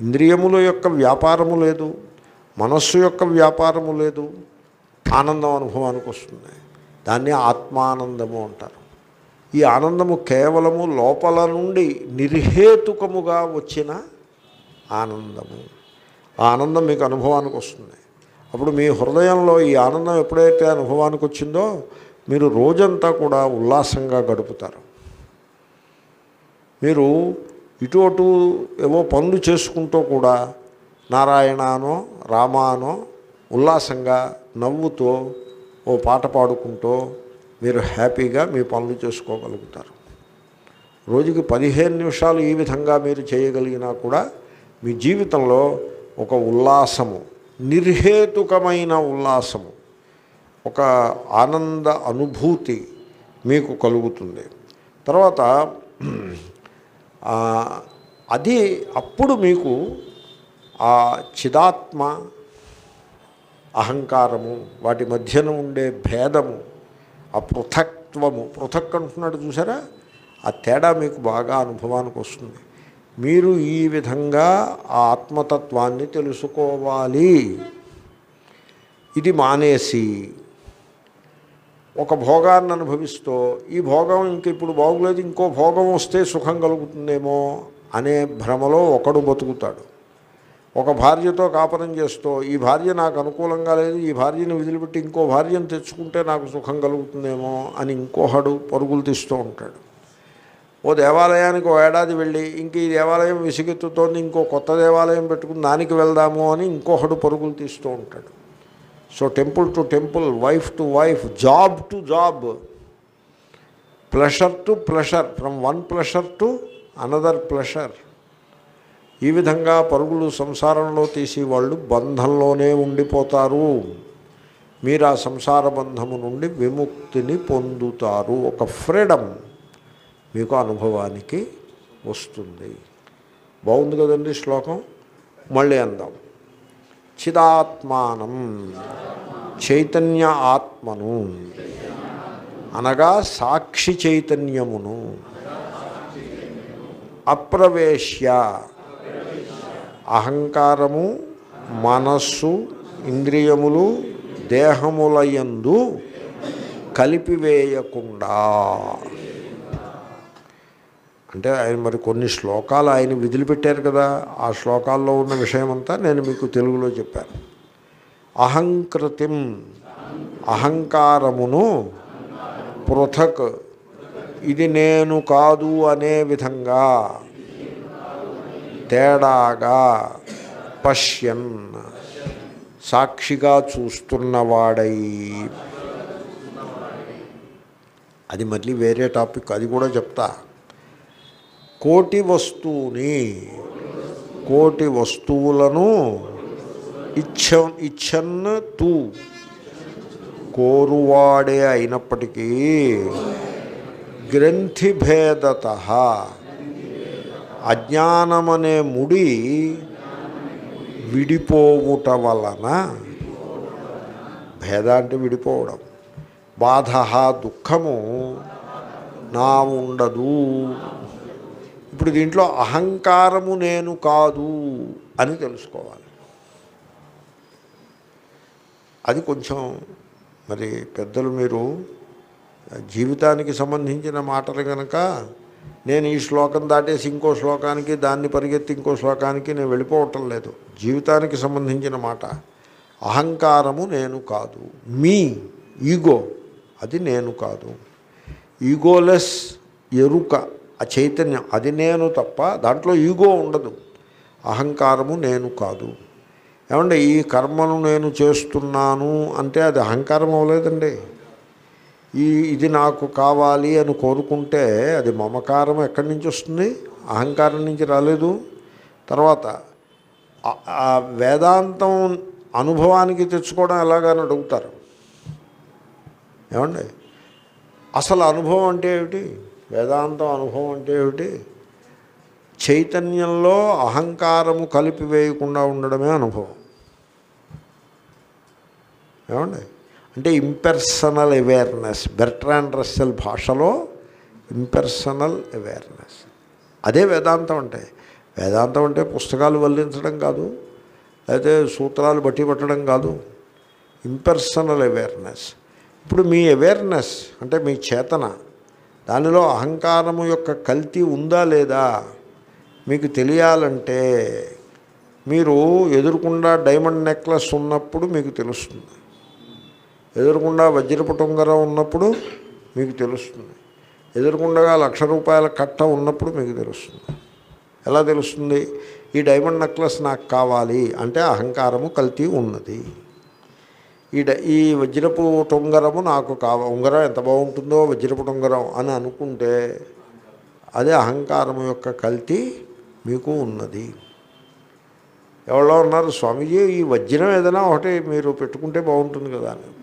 ఇంద్రియముల యొక్క వ్యాపారము లేదు మనస్సు యొక్క వ్యాపారము లేదు ఆనందం అనుభవానికి వస్తుంది. దాన్ని ఆత్మానందము అంటారు. ఈ ఆనందము కేవలము లోపల నుండి నిర్హేతుకముగా వచ్చిన ఆనందము. ఆ ఆనందం మీకు అనుభవానికి వస్తుంది. అప్పుడు మీ హృదయంలో ఈ ఆనందం ఎప్పుడైతే అనుభవానికి వచ్చిందో మీరు రోజంతా కూడా ఉల్లాసంగా గడుపుతారు. మీరు ఇటు అటు ఏవో పనులు చేసుకుంటూ కూడా నారాయణానో రామానో ఉల్లాసంగా నవ్వుతో ఓ పాట పాడుకుంటూ మీరు హ్యాపీగా మీ పనులు చేసుకోగలుగుతారు. రోజుకి పదిహేను నిమిషాలు ఈ విధంగా మీరు చేయగలిగినా కూడా మీ జీవితంలో ఒక ఉల్లాసము నిర్హేతుకమైన ఉల్లాసము ఒక ఆనంద అనుభూతి మీకు కలుగుతుంది. తర్వాత అది అప్పుడు మీకు ఆ చిదాత్మ అహంకారము వాటి మధ్యన ఉండే భేదము ఆ పృథక్త్వము. పృథక్ అంటున్నాడు చూసారా? ఆ తేడా మీకు బాగా అనుభవానికి వస్తుంది. మీరు ఈ విధంగా ఆ ఆత్మతత్వాన్ని తెలుసుకోవాలి. ఇది మానేసి ఒక భోగాన్ని అనుభవిస్తూ ఈ భోగం ఇంక ఇప్పుడు బాగులేదు ఇంకో భోగం వస్తే సుఖం కలుగుతుందేమో అనే భ్రమలో ఒకడు బతుకుతాడు. ఒక భార్యతో కాపరం చేస్తూ ఈ భార్య నాకు అనుకూలంగా లేదు ఈ భార్యను వదిలిపెట్టి ఇంకో భార్యను తెచ్చుకుంటే నాకు సుఖం కలుగుతుందేమో అని ఇంకోహడు పరుగులు తీస్తూ ఉంటాడు. ఓ దేవాలయానికి ఓ ఏడాది వెళ్ళి ఇంక ఈ దేవాలయం విసిగెత్తుతోంది ఇంకో కొత్త దేవాలయం పెట్టుకుని దానికి వెళ్దాము అని ఇంకోహడు పరుగులు తీస్తూ ఉంటాడు. So temple to temple wife to wife job to job pleasure to pleasure from one pleasure to another pleasure. ఈ విధంగా పరుగులు సంసారంలో తీసి వాళ్ళు బంధంలోనే ఉండిపోతారు. మీరు ఆ సంసార బంధము నుండి విముక్తిని పొందుతారు. ఒక ఫ్రీడమ్ మీకు అనుభవానికి వస్తుంది. బాగుంది కదండి శ్లోకం? మళ్ళీ అందాం. చిదాత్మానం చైతన్య ఆత్మను అనగా సాక్షి చైతన్యమును అప్రవేశ్య అహంకారము మనస్సు ఇంద్రియములు దేహములయందు కలిపివేయకుండా. అంటే ఆయన మరి కొన్ని శ్లోకాలు ఆయన విదిలిపెట్టారు కదా ఆ శ్లోకాల్లో ఉన్న విషయమంతా నేను మీకు తెలుగులో చెప్పాను. అహంకృతిం అహంకారమును పృథక్. ఇది నేను కాదు అనే విధంగా తేడాగా పశ్యన్. సాక్షిగా చూస్తున్నవాడై. అది మళ్ళీ వేరే టాపిక్ అది కూడా చెప్తా. కోటి వస్తువుని కోటి వస్తువులను ఇచ్చ ఇచ్చన్ తూ. కోరువాడే అయినప్పటికీ గ్రంథిభేదత. అజ్ఞానమనే ముడి విడిపోవుట వలన భేద అంటే విడిపోవడం. బాధ దుఃఖము నా ఉండదు. ఇప్పుడు దీంట్లో అహంకారము నేను కాదు అని తెలుసుకోవాలి. అది కొంచెం మరి పెద్దలు మీరు జీవితానికి సంబంధించిన మాటలు కనుక నేను ఈ శ్లోకం దాటేసి ఇంకో శ్లోకానికి దాన్ని పరిగెత్తి ఇంకో శ్లోకానికి నేను వెళ్ళిపోవటం లేదు. జీవితానికి సంబంధించిన మాట. అహంకారము నేను కాదు. మీ ఈగో అది నేను కాదు. ఈగోలెస్ ఎరుక ఆ చైతన్యం అది నేను తప్ప దాంట్లో ఈగో ఉండదు. అహంకారము నేను కాదు. ఏమంటే ఈ కర్మను నేను చేస్తున్నాను అంటే అది అహంకారం అవ్వలేదండి. ఈ ఇది నాకు కావాలి అని కోరుకుంటే అది మమకారం ఎక్కడి నుంచి వస్తుంది? అహంకారం నుంచి రాలేదు. తర్వాత ఆ- వేదాంతం అనుభవానికి తెచ్చుకోవడం ఎలాగని అడుగుతారు. ఏమండి? అసలు అనుభవం అంటే ఏమిటి? వేదాంతం అనుభవం అంటే ఏమిటి? చైతన్యంలో అహంకారము కలిపివేయకుండా ఉండడమే అనుభవం. ఏమండి? అంటే ఇంపెర్సనల్ అవేర్నెస్ బెర్ట్రాండ్ రస్సెల్ భాషలో ఇంపెర్సనల్ అవేర్నెస్ అదే వేదాంతం అంటే. వేదాంతం అంటే పుస్తకాలు వల్లించడం కాదు. అయితే సూత్రాలు బట్టి పట్టడం కాదు. ఇంపెర్సనల్ అవేర్నెస్ ఇప్పుడు మీ అవేర్నెస్ అంటే మీ చేతన. దానిలో అహంకారము యొక్క కల్తీ ఉందా లేదా మీకు తెలియాలంటే మీరు ఎదురుకుండా డైమండ్ నెక్లెస్ ఉన్నప్పుడు మీకు తెలుస్తుంది. ఎదురుకుండా వజ్రపుటుంగరం ఉన్నప్పుడు మీకు తెలుస్తుంది. ఎదురుకుండగా లక్ష రూపాయల కట్ట ఉన్నప్పుడు మీకు తెలుస్తుంది. ఎలా తెలుస్తుంది? ఈ డైమండ్ నెక్లెస్ నాకు కావాలి అంటే అహంకారము కల్తీ ఉన్నది. ఈ ఈ వజ్రపు టొంగరము నాకు కావ ఉంగరం ఎంత బాగుంటుందో వజ్రపు టొంగరం అని అనుకుంటే అదే అహంకారం యొక్క కల్తీ మీకు ఉన్నది. ఎవరో ఉన్నారు స్వామీజీ ఈ వజ్రం ఏదైనా ఒకటి మీరు పెట్టుకుంటే బాగుంటుంది కదా అని.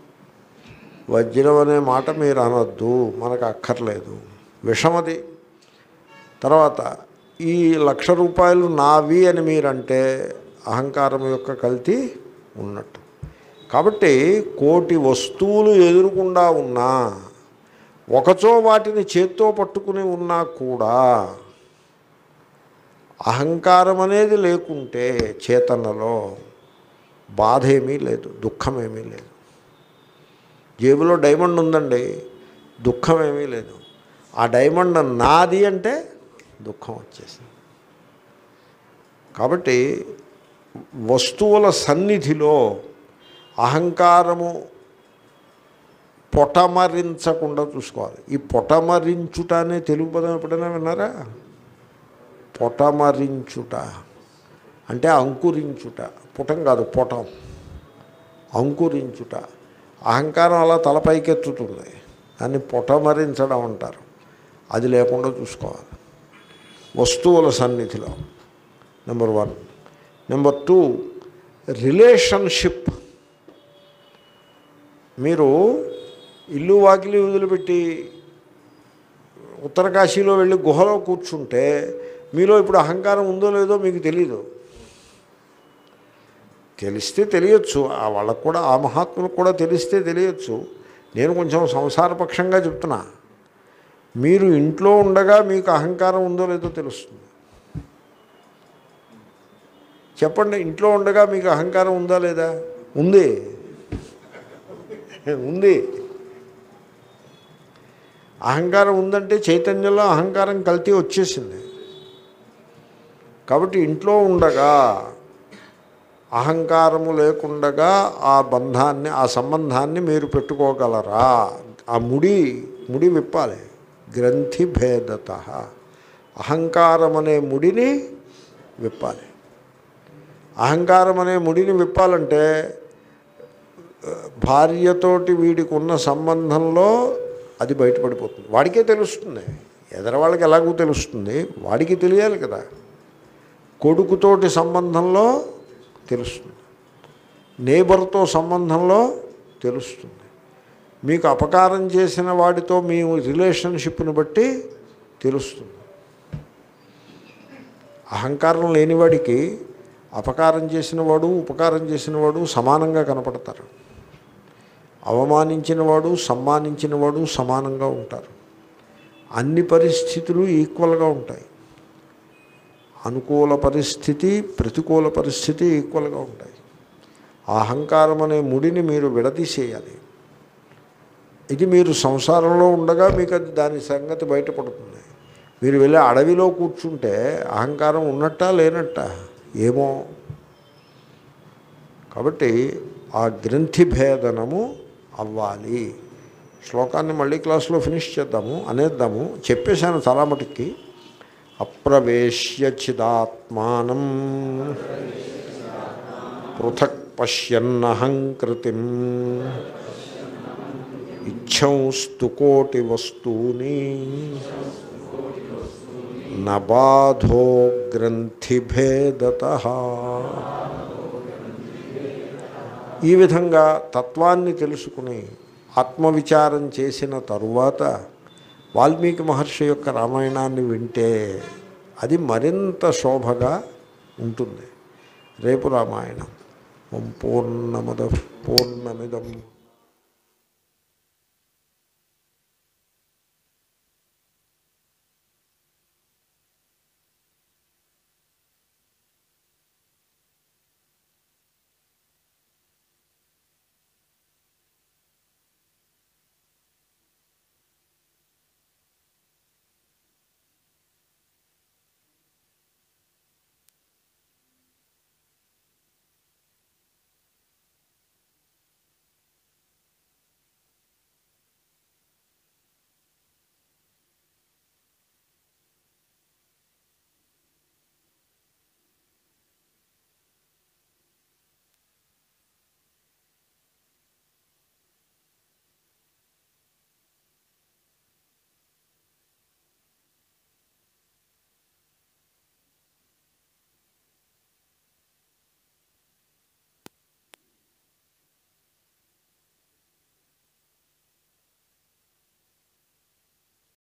వజ్రం అనే మాట మీరు అనొద్దు మనకు అక్కర్లేదు. విషమది. తర్వాత ఈ లక్ష రూపాయలు నావి అని మీరంటే అహంకారం యొక్క కల్తీ ఉన్నట్టు. కాబట్టి కోటి వస్తువులు ఎదురుకుండా ఉన్నా ఒకచో వాటిని చేత్తో పట్టుకుని ఉన్నా కూడా అహంకారం అనేది లేకుంటే చేతనలో బాధ ఏమీ లేదు దుఃఖమేమీ లేదు. జేబులో డైమండ్ ఉందండి. దుఃఖం ఏమీ లేదు. ఆ డైమండ్ నాది అంటే దుఃఖం వచ్చేసింది. కాబట్టి వస్తువుల సన్నిధిలో అహంకారము పొటమరించకుండా చూసుకోవాలి. ఈ పొటమరించుట అనే తెలుగు పదం ఎప్పుడైనా విన్నారా? పొటమరించుట. అంటే అంకురించుట. పుటం కాదు పొటం. అంకురించుట. అహంకారం అలా తలపైకెత్తుతుంది దాన్ని పొటమరించడం అంటారు. అది లేకుండా చూసుకోవాలి. వస్తువుల సన్నిధిలో number one. Number two relationship. మీరు ఇల్లు వాకిలి వదిలిపెట్టి ఉత్తరకాశీలో వెళ్ళి గుహలో కూర్చుంటే మీలో ఇప్పుడు అహంకారం ఉందో లేదో మీకు తెలీదు. తెలిస్తే తెలియచ్చు. ఆ వాళ్ళకు కూడా ఆ మహాత్ములకు కూడా తెలిస్తే తెలియచ్చు. నేను కొంచెం సంసారపక్షంగా చెప్తున్నా. మీరు ఇంట్లో ఉండగా మీకు అహంకారం ఉందో లేదో తెలుస్తుంది. చెప్పండి ఇంట్లో ఉండగా మీకు అహంకారం ఉందా లేదా? ఉంది. ఉంది. అహంకారం ఉందంటే చైతన్యంలో అహంకారం కల్తీ వచ్చేసింది. కాబట్టి ఇంట్లో ఉండగా అహంకారము లేకుండగా ఆ బంధాన్ని ఆ సంబంధాన్ని మీరు పెట్టుకోగలరా? ఆ ముడి ముడి విప్పాలి. గ్రంథి భేదత. అహంకారం అనే ముడిని విప్పాలి. అహంకారం అనే ముడిని విప్పాలంటే భార్యతోటి వీడికి ఉన్న సంబంధంలో అది బయటపడిపోతుంది. వాడికే తెలుస్తుంది. ఎదరవాళ్ళకి ఎలాగో తెలుస్తుంది. వాడికి తెలియాలి కదా. కొడుకుతోటి సంబంధంలో తెలుస్తుంది. నేబర్తో సంబంధంలో తెలుస్తుంది. మీకు అపకారం చేసిన వాడితో మీ రిలేషన్షిప్ని బట్టి తెలుస్తుంది. అహంకారం లేనివాడికి అపకారం చేసిన వాడు ఉపకారం చేసిన వాడు సమానంగా కనపడతారు. అవమానించిన వాడు సమ్మానించిన వాడు సమానంగా ఉంటారు. అన్ని పరిస్థితులు ఈక్వల్గా ఉంటాయి. అనుకూల పరిస్థితి ప్రతికూల పరిస్థితి ఈక్వల్గా ఉంటాయి. ఆ అహంకారం అనే ముడిని మీరు విడదీసేయాలి. ఇది మీరు సంసారంలో ఉండగా మీకు అది దాని సంగతి బయటపడుతుంది. మీరు వెళ్ళి అడవిలో కూర్చుంటే అహంకారం ఉన్నట్టా లేనట్టా? ఏమో. కాబట్టి ఆ గ్రంథి భేదనము అవ్వాలి. శ్లోకాన్ని మళ్ళీ క్లాస్లో ఫినిష్ చేద్దాము అనేద్దాము. చెప్పేశాను చాలా మటుకి అప్రవేశ్య చిదాత్మానం. పృథక్ పశ్యన్నహంకృతిం. ఇచ్చంస్తు కోటి వస్తూని నబాధో గ్రంథిభేదత. ఈ విధంగా తత్వాన్ని తెలుసుకుని ఆత్మవిచారం చేసిన తరువాత వాల్మీకి మహర్షి యొక్క రామాయణాన్ని వింటే అది మరింత శోభగా ఉంటుంది. రేపు రామాయణం. పూర్ణముద పూర్ణమద పూర్ణమిదం.